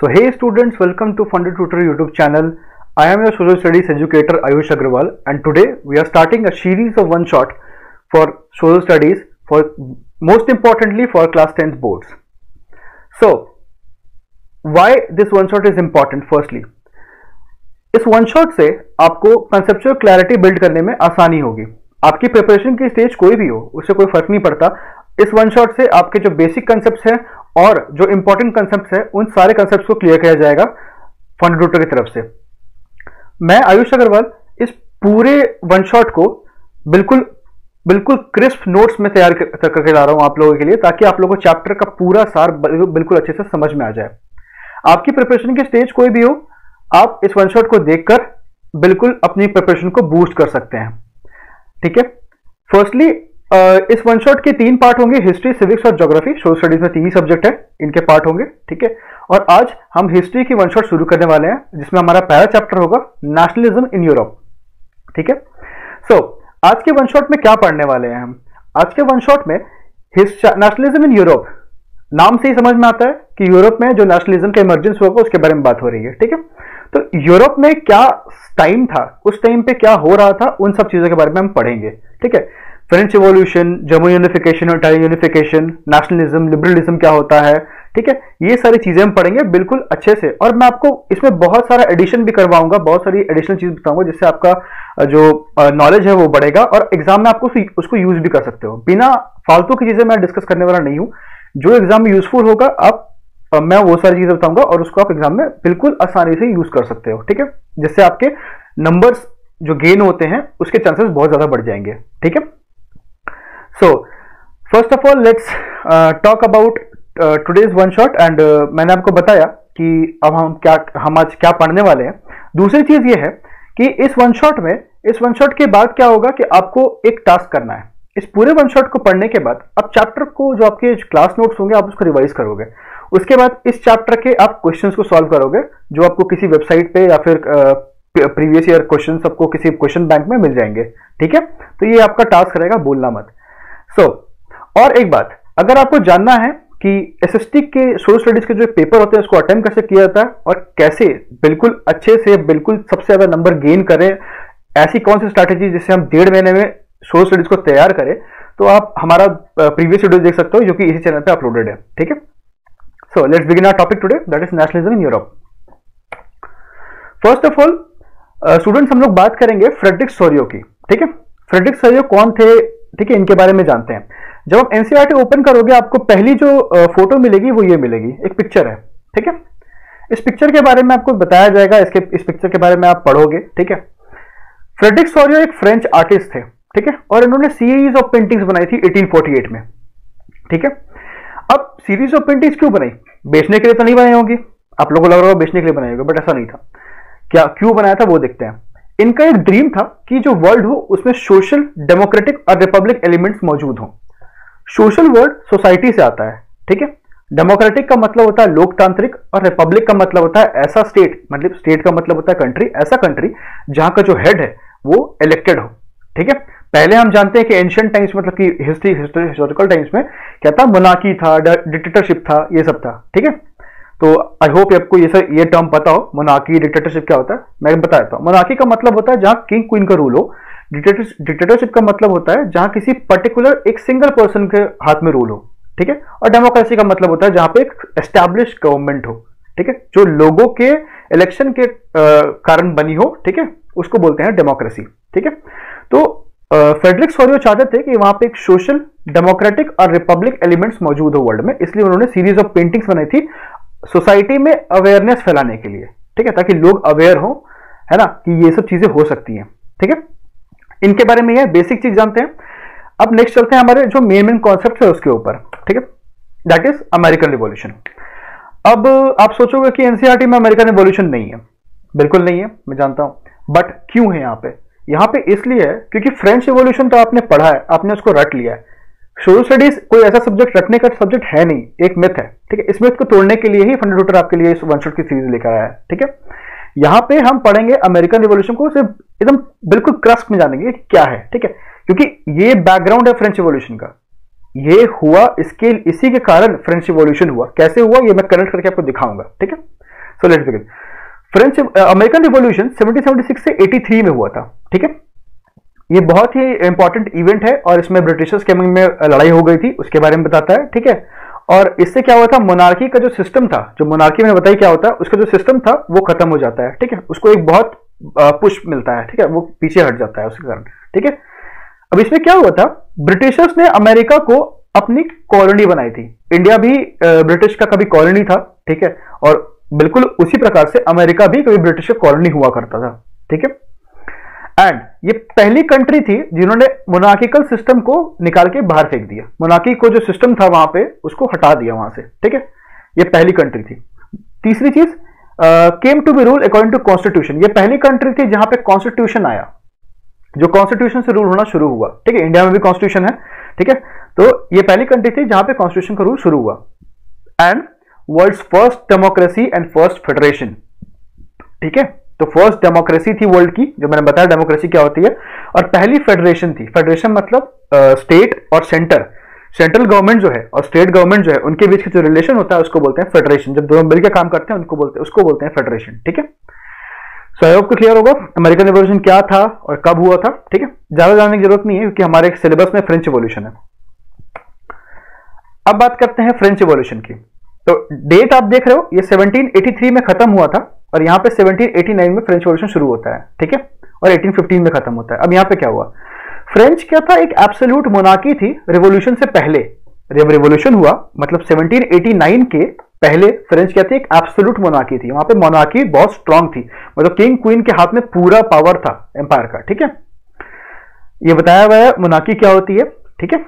So hey students welcome to funded tutor YouTube channel I am your social studies educator Ayush Agrawal and today we are starting a series of one shot for social studies for most importantly for class tenth boards so why this one shot is important firstly इस one shot से आपको conceptual clarity build करने में आसानी होगी। आपकी preparation की stage कोई भी हो, उससे कोई फ़र्क नहीं पड़ता। इस वन शॉट से आपके जो बेसिक कंसेप्ट हैं और जो इंपॉर्टेंट कंसेप्ट है, उन सारे कंसेप्ट को क्लियर किया जाएगा फंड रूटर की तरफ़ से। मैं आयुष अग्रवाल इस पूरे वन शॉट को बिल्कुल बिल्कुल क्रिस्प नोट्स में तैयार करके ला रहा हूँ आप लोगों के लिए, ताकि आप लोगों को चैप्टर का पूरा सार बिल्कुल अच्छे से समझ में आ जाए। आपकी प्रिपरेशन की स्टेज कोई भी हो, आप इस वन शॉट को देखकर बिल्कुल अपनी प्रिपरेशन को बूस्ट कर सकते हैं। ठीक है? फर्स्टली इस वन शॉट के तीन पार्ट होंगे हिस्ट्री सिविक्स और ज्योग्राफी सोशल स्टडीज़ में तीन ही सब्जेक्ट है इनके पार्ट होंगे ठीक है? और आज हम हिस्ट्री की वन शॉट शुरू करने वाले हैं जिसमें हमारा पहला चैप्टर होगा नेशनलिज्म इन यूरोप ठीक है? सो so, आज के वन शॉट में क्या पढ़ने वाले हैं हम? आज के वन शॉट में नेशनलिज्म इन यूरोप नाम से ही समझ में आता है कि यूरोप में जो नेशनलिज्म का इमरजेंस होगा उसके बारे में बात हो रही है ठीक है? तो यूरोप में क्या टाइम था उस टाइम पे क्या हो रहा था उन सब चीज़ों के बारे में हम पढ़ेंगे ठीक है? फ्रेंच रिवोल्यूशन जर्मन यूनिफिकेशन और टाइम यूनिफिकेशन नेशनलिज्म लिबरलिज्म क्या होता है? ठीक है? ये सारी चीज़ें हम पढ़ेंगे बिल्कुल अच्छे से। और मैं आपको इसमें बहुत सारा एडिशन भी करवाऊँगा, बहुत सारी एडिशनल चीज़ बताऊँगा, जिससे आपका जो नॉलेज है वो बढ़ेगा। और एग्ज़ाम में आपको उसको यूज़ भी कर सकते हो। बिना फालतू की चीज़ें मैं डिस्कस करने वाला नहीं हूँ। जो एग्ज़ाम में यूजफुल होगा, आप मैं वो सारी चीज़ें बताऊँगा और उसको आप एग्ज़ाम में बिल्कुल आसानी से यूज़ कर सकते हो। ठीक है? जिससे आपके नंबर्स जो गेन होते हैं, उसके चांसेस बहुत ज़्यादा बढ़ जाएँगे। ठीक है? So first of all let's talk about today's one shot and मैंने आपको बताया कि अब हम क्या, हम आज क्या पढ़ने वाले हैं। दूसरी चीज़ ये है कि इस वन शॉट में, इस वन शॉट के बाद क्या होगा कि आपको एक टास्क करना है। इस पूरे वन शॉट को पढ़ने के बाद अब चैप्टर को, जो आपके क्लास नोट्स होंगे, आप उसको रिवाइज करोगे। उसके बाद इस चैप्टर के आप क्वेश्चंस को सॉल्व करोगे, जो आपको किसी वेबसाइट पे या फिर प्रीवियस ईयर क्वेश्चन आपको किसी क्वेश्चन बैंक में मिल जाएँगे। ठीक है? तो ये आपका टास्क रहेगा, बोलना मत। सो so, और एक बात अगर आपको जानना है कि एसएसटी के सोशल स्टडीज़ के जो पेपर होते हैं उसको अटेम्प कैसे किया जाता है और कैसे बिल्कुल अच्छे से बिल्कुल सबसे ज़्यादा नंबर गेन करें ऐसी कौन सी स्ट्रैटेजी जिससे हम डेढ़ महीने में सोशल स्टडीज़ को तैयार करें तो आप हमारा प्रीवियस वीडियो देख सकते हो जो कि इसी चैनल पे अपलोडेड है ठीक है? So let's begin our topic today that is nationalism in Europe first of all students हम लोग बात करेंगे फ्रेडरिक सोरियो की ठीक है? फ्रेडरिक सोरियो कौन थे? ठीक है, इनके बारे में जानते हैं। जब आप एनसीआरटी ओपन करोगे, आपको पहली जो फ़ोटो मिलेगी, वो ये मिलेगी। एक पिक्चर है, ठीक है? इस पिक्चर के बारे में आपको बताया जाएगा, इसके, इस पिक्चर के बारे में आप पढ़ोगे, ठीक है? फ्रेडरिक सोरियो एक फ्रेंच आर्टिस्ट थे, ठीक है? और इन्होंने सीरीज़ ऑफ़ पेंटिंग्स बनाई थी 1848 में, ठीक है? अब सीरीज़ ऑफ़ पेंटिंग्स क्यों बनाई? बेचने के लिए तो नहीं बनाई होंगी। आप लोगों को लग रहा होगा बेचने के लिए बनाई होगी बट ऐसा नहीं था। क्या, क्यों बनाया था वो देखते हैं। इनका एक ड्रीम था कि जो वर्ल्ड हो, उसमें सोशल डेमोक्रेटिक और रिपब्लिक एलिमेंट्स मौजूद हों। सोशल वर्ल्ड सोसाइटी से आता है, ठीक है? डेमोक्रेटिक का मतलब होता है लोकतांत्रिक और रिपब्लिक का मतलब होता है ऐसा स्टेट मतलब स्टेट का मतलब होता है कंट्री ऐसा कंट्री जहाँ का जो हेड है, वो इलेक्टेड हो, ठीक है? पहले हम जानते हैं कि एंशियंट टाइम्स मतलब कि हिस्ट्री हिस्टोरिकल टाइम्स में क्या था? मोनाकी था डिक्टेटरशिप था, ये सब था, ठीक है? तो आई होप आपको ये सर ये टर्म पता हो मोनाकी डिक्टेटरशिप क्या होता है? मैं बता देता हूँ। मोनाकी का मतलब होता है जहाँ किंग क्वीन का रूल हो। डिक्टेटरशिप का मतलब होता है जहाँ किसी पर्टिकुलर एक सिंगल पर्सन के हाथ में रूल हो। ठीक है? और डेमोक्रेसी का मतलब होता है जहाँ पे एक एस्टैब्लिश गवर्नमेंट हो। ठीक है? जो लोगों के इलेक्शन के कारण बनी हो। ठीक है? उसको बोलते हैं डेमोक्रेसी ठीक है? तो फेडरिक सोरियो चाहते थे कि वहाँ पे एक सोशल डेमोक्रेटिक और रिपब्लिक एलिमेंट्स मौजूद हो वर्ल्ड में। इसलिए उन्होंने सीरीज़ ऑफ़ पेंटिंग्स बनाई थी। सोसाइटी में अवेयरनेस फैलाने के लिए, ठीक है, ताकि लोग अवेयर हो, है ना, कि ये सब चीज़ें हो सकती हैं, ठीक है? इनके बारे में ये बेसिक चीज़ जानते हैं। अब नेक्स्ट चलते हैं हमारे जो मेन मेन कॉन्सेप्ट है उसके ऊपर, ठीक है? दैट इज़ अमेरिकन रिवॉल्यूशन अब आप सोचोगे कि एनसीआरटी में अमेरिकन रिवॉल्यूशन नहीं है। बिल्कुल नहीं है, मैं जानता हूँ। बट क्यों है यहाँ पे? यहाँ पे इसलिए है क्योंकि फ्रेंच रिवोल्यूशन तो आपने पढ़ा है, आपने उसको रट लिया है। सोशल स्टडीज़ कोई ऐसा सब्जेक्ट रखने का सब्जेक्ट है नहीं, एक मिथ है, ठीक है? इस मिथ को तोड़ने के लिए ही फंड आपके लिए इस वन शॉट की सीरीज़ लेकर आया है, ठीक है? यहाँ पे हम पढ़ेंगे अमेरिकन रिवोल्यूशन को सिर्फ़ एकदम बिल्कुल क्रस्ट में जानेंगे क्या है, ठीक है? क्योंकि ये बैकग्राउंड है फ्रेंच रिवोल्यूशन का। ये हुआ, इसके, इसी के कारण फ्रेंच रिवोल्यूशन हुआ। कैसे हुआ, ये मैं कनेक्ट करके आपको दिखाऊँगा, ठीक है? So let's begin French American revolution 1776 से 83 में हुआ था, ठीक है? ये बहुत ही इंपॉर्टेंट इवेंट है और इसमें ब्रिटिशर्स के में लड़ाई हो गई थी, उसके बारे में बताता है, ठीक है? और इससे क्या हुआ था मोनार्की का जो सिस्टम था, जो मोनार्की में बताई क्या होता है, उसका जो सिस्टम था, वो खत्म हो जाता है, ठीक है? उसको एक बहुत पुश मिलता है, ठीक है? वो पीछे हट जाता है उसके कारण, ठीक है? अब इसमें क्या हुआ था ब्रिटिशर्स ने अमेरिका को अपनी कॉलोनी बनाई थी। इंडिया भी ब्रिटिश का कभी कॉलोनी था, ठीक है? और बिल्कुल उसी प्रकार से अमेरिका भी कभी ब्रिटिश का कॉलोनी हुआ करता था, ठीक है? एंड ये पहली कंट्री थी जिन्होंने मोनार्किकल सिस्टम को निकाल के बाहर फेंक दिया। मोनार्की को जो सिस्टम था वहाँ पे, उसको हटा दिया वहाँ से, ठीक है? ये पहली कंट्री थी। तीसरी चीज़ came to be rule according to constitution ये पहली कंट्री थी जहाँ पे कॉन्स्टिट्यूशन आया। जो कॉन्स्टिट्यूशन से रूल होना शुरू हुआ, ठीक है? इंडिया में भी कॉन्स्टिट्यूशन है, ठीक है? तो ये पहली कंट्री थी जहाँ पे कॉन्स्टिट्यूशन का रूल शुरू हुआ। And world first democracy and first federation ठीक है? तो फ़र्स्ट डेमोक्रेसी थी वर्ल्ड की जो मैंने बताया डेमोक्रेसी क्या होती है और पहली फेडरेशन थी। फेडरेशन मतलब स्टेट uh, और सेंटर सेंट्रल गवर्नमेंट जो है और स्टेट गवर्नमेंट जो है उनके बीच का जो रिलेशन होता है उसको बोलते हैं फेडरेशन जब दोनों मिलकर काम करते हैं उनको बोलते हैं उसको बोलते हैं फेडरेशन ठीक है? सो आई होप क्लियर होगा। अमेरिकन रिवोल्यूशन क्या था और कब हुआ था ठीक है? ज़्यादा जानने की ज़रूरत नहीं है क्योंकि हमारे सिलेबस में फ्रेंच रिवोल्यूशन है। अब बात करते हैं फ्रेंच रिवोल्यूशन की। तो डेट आप देख रहे हो ये 1783 में खत्म हुआ था। और यहाँ पे 1789 में फ्रेंच रिवॉल्यूशन शुरू होता है, ठीक है? और 1815 में खत्म होता है। अब यहाँ पे क्या हुआ? फ्रेंच क्या था? एक एब्सोल्यूट मोनार्की थी रिवोल्यूशन से पहले। जब रिवोल्यूशन हुआ मतलब 1789 के पहले फ्रेंच क्या थी? एक एब्सोल्यूट मोनार्की थी। वहाँ पे मोनार्की बहुत स्ट्रांग थी। मतलब किंग क्वीन के हाथ में पूरा पावर था एम्पायर का, ठीक है? ये बताया हुआ है मोनार्की क्या होती है, ठीक है?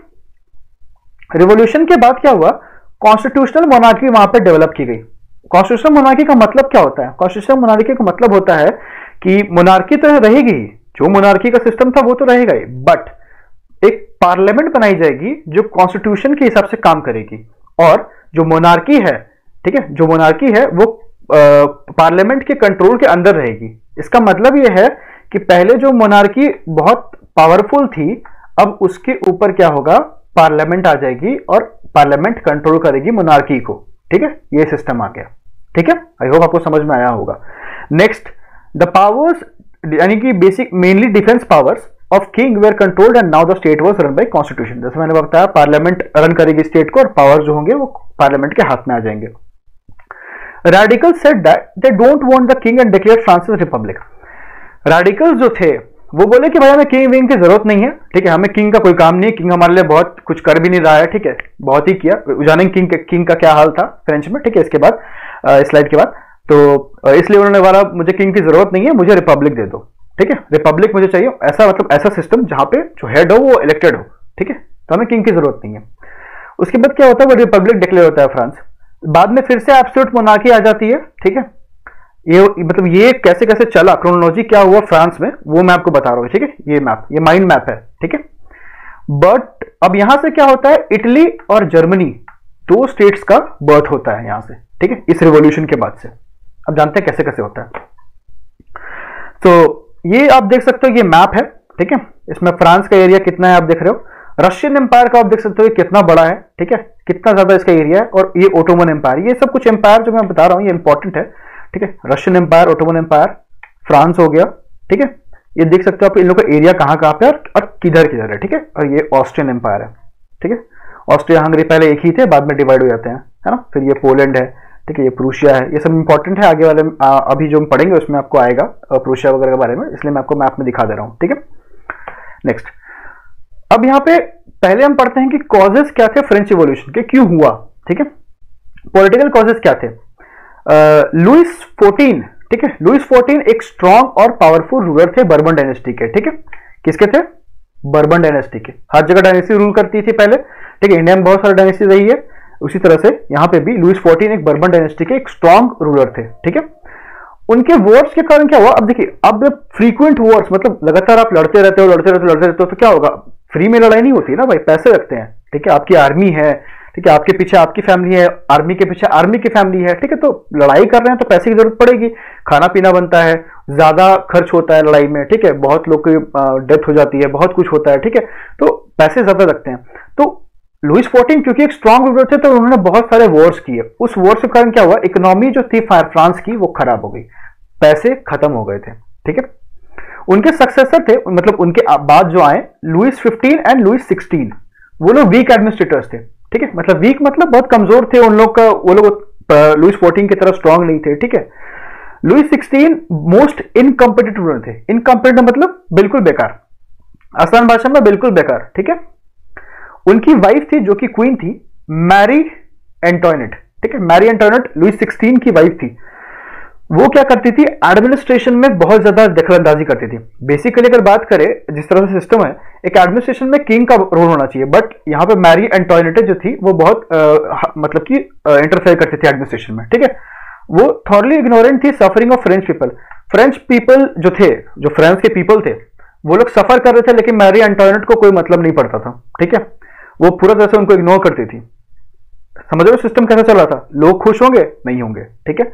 रिवोल्यूशन के बाद क्या हुआ? कॉन्स्टिट्यूशनल मोनार्की वहाँ पर डेवलप की गई। कॉन्स्टिट्यूशनल मोनार्की का मतलब क्या होता है? कॉन्स्टिट्यूशनल मोनार्की का मतलब होता है कि मोनार्की तो रहेगी जो मोनार्की का सिस्टम था, वो तो रहेगा ही। बट एक पार्लियामेंट बनाई जाएगी जो कॉन्स्टिट्यूशन के हिसाब से काम करेगी। और जो मोनार्की है, ठीक है? जो मोनार्की है, वो पार्लियामेंट के कंट्रोल के अंदर रहेगी। इसका मतलब यह है कि पहले जो मोनार्की बहुत पावरफुल थी, अब उसके ऊपर क्या होगा? पार्लियामेंट आ जाएगी और पार्लियामेंट कंट्रोल करेगी मोनार्की को। ठीक है? ये सिस्टम आ गया। ठीक है? आई होप आपको समझ में आया होगा। नेक्स्ट द पावर्स यानी कि basic mainly defence powers of king were controlled and now the state was run by constitution जैसे मैंने बताया पार्लियामेंट रन करेगी स्टेट को और पावर जो होंगे वो पार्लियामेंट के हाथ में आ जाएँगे। Radical said that they don't want the king and declare France republic radical जो थे, वो बोले कि भाई हमें किंग विंग की ज़रूरत नहीं है। ठीक है, हमें किंग का कोई काम नहीं है। किंग हमारे लिए बहुत कुछ कर भी नहीं रहा है। ठीक है, बहुत ही किया। जानेंगे किंग किंग का क्या हाल था फ्रेंच में। ठीक है, इसके बाद स्लाइड के बाद। तो इसलिए उन्होंने बोला, मुझे किंग की ज़रूरत नहीं है, मुझे रिपब्लिक दे दो। ठीक है? रिपब्लिक मुझे चाहिए। ऐसा मतलब ऐसा सिस्टम जहाँ पे जो हेड हो, वो इलेक्टेड हो। ठीक है? तो हमें किंग की ज़रूरत नहीं है। उसके बाद क्या होता है? वो रिपब्लिक डिक्लेयर होता है फ्रांस बाद में फिर से एब्सोल्यूट मोनार्की आ जाती है। ठीक है? ये मतलब ये कैसे कैसे चला? क्रोनोलॉजी क्या हुआ फ्रांस में? वो मैं आपको बता रहा हूँ। ठीक है? ये मैप ये माइंड मैप है। ठीक है? बट अब यहाँ से क्या होता है? इटली और जर्मनी दो स्टेट्स का बर्थ होता है यहाँ से। ठीक है, इस रिवोल्यूशन के बाद से। अब जानते हैं कैसे कैसे होता है। तो ये आप देख सकते हो, ये मैप है, ठीक है? इसमें फ्रांस का एरिया कितना है, आप देख रहे हो? रशियन एम्पायर का आप देख सकते हो कितना बड़ा है, ठीक है? कितना ज़्यादा इसका एरिया है, और ये ओटोमन एम्पायर ये सब कुछ एम्पायर जो मैं बता रहा हूँ, ये इंपॉर्टेंट है, ठीक है? Russian empire Ottoman empire France हो गया, ठीक है? ये देख सकते हो आप, इन लोग का एरिया कहाँ कहाँ पे और किधर किधर है, ठीक है? और ये ऑस्ट्रियन एम्पायर है, ठीक है? ऑस्ट्रिया हंगरी पहले एक ही थे, बाद में डिवाइड हो जाते हैं, है ना? फिर ये पोलैंड है ठीक है ये प्रूशिया है। ये सब इंपॉर्टेंट है आगे वाले आ, अभी जो हम पढ़ेंगे उसमें आपको आएगा प्रूशिया वगैरह के बारे में। इसलिए मैं आपको मैप में दिखा दे रहा हूँ ठीक है? नेक्स्ट अब यहाँ पे पहले हम पढ़ते हैं कि कॉजेस क्या थे फ्रेंच रिवॉल्यूशन के क्यों हुआ ठीक है? पॉलिटिकल कॉजेस क्या थे? लुइस फोर्टीन ठीक है? लुइस फोर्टीन एक स्ट्रॉन्ग और पावरफुल रूलर थे बर्बन डायनेस्टी के ठीक है? किसके थे? बर्बन डायनेस्टी के। हर जगह डायनेस्टी रूल करती थी पहले ठीक है? इंडिया में बहुत सारी डायनेस्टी रही है। उसी तरह से यहाँ पे भी लुइस फोर्टीन एक बर्बन डायनेस्टी के एक स्ट्रॉन्ग रूलर थे, ठीक है? उनके वॉर्स के कारण क्या हुआ? अब देखिए, अब फ्रीक्वेंट वॉर्स मतलब लगातार आप लड़ते रहते हो, लड़ते रहते हो, लड़ते रहते हो तो क्या होगा? फ्री में लड़ाई नहीं होती ना भाई, पैसे रखते हैं, ठीक है? आपकी आर्मी है, ठीक है? आपके पीछे आपकी फैमिली है आर्मी के पीछे आर्मी की फैमिली है, ठीक है? तो लड़ाई कर रहे हैं तो पैसे की ज़रूरत पड़ेगी खाना पीना बनता है, ज़्यादा खर्च होता है लड़ाई में, ठीक है? बहुत लोग की डेथ हो जाती है, बहुत कुछ होता है, ठीक है? तो पैसे ज़्यादा लगते हैं। लुइस फोर्टीन, क्योंकि एक स्ट्रॉन्ग रूलर थे तो उन्होंने बहुत सारे वॉर्स किए। उस वॉर के कारण क्या हुआ? इकोनॉमी जो थी फ्रांस की, वो खराब हो गई। पैसे खत्म हो गए थे, ठीक है? उनके सक्सेसर थे मतलब उनके बाद जो आए लुइस 15 एंड लुइस 16 वो लोग वीक एडमिनिस्ट्रेटर्स थे, ठीक है? मतलब वीक मतलब बहुत कमज़ोर थे उन लोग का, वो लोग लुइस 14 की तरह स्ट्रांग नहीं थे, ठीक है? लुइस 16 मोस्ट इनकम्पिटेटिव थे। इनकम्पिटेटिव मतलब बिल्कुल बेकार। आसान भाषा में बिल्कुल बेकार, ठीक है? उनकी वाइफ थी जो कि क्वीन थी मैरी एंटोनेट ठीक है? मैरी एंटोनेट लुइस 16 की वाइफ थी। वो क्या करती थी? एडमिनिस्ट्रेशन में बहुत ज़्यादा दखलंदाजी करती थी। बेसिकली अगर बात करें जिस तरह से सिस्टम है एक एडमिनिस्ट्रेशन में किंग का रोल होना चाहिए। बट यहाँ पे मैरी एंटोनेट जो थी वो बहुत आ, मतलब कि इंटरफेयर करती थी एडमिनिस्ट्रेशन में ठीक है? वो थॉरली इग्नोरेंट थी suffering of French people French people जो थे जो फ्रांस के पीपल थे वो लोग सफ़र कर रहे थे लेकिन मैरी एंटोनेट को कोई मतलब नहीं पड़ता था ठीक है? वो पूरा तरह से उनको इग्नोर करती थी। समझ रहे सिस्टम कैसा चला था? लोग खुश होंगे? नहीं होंगे ठीक है?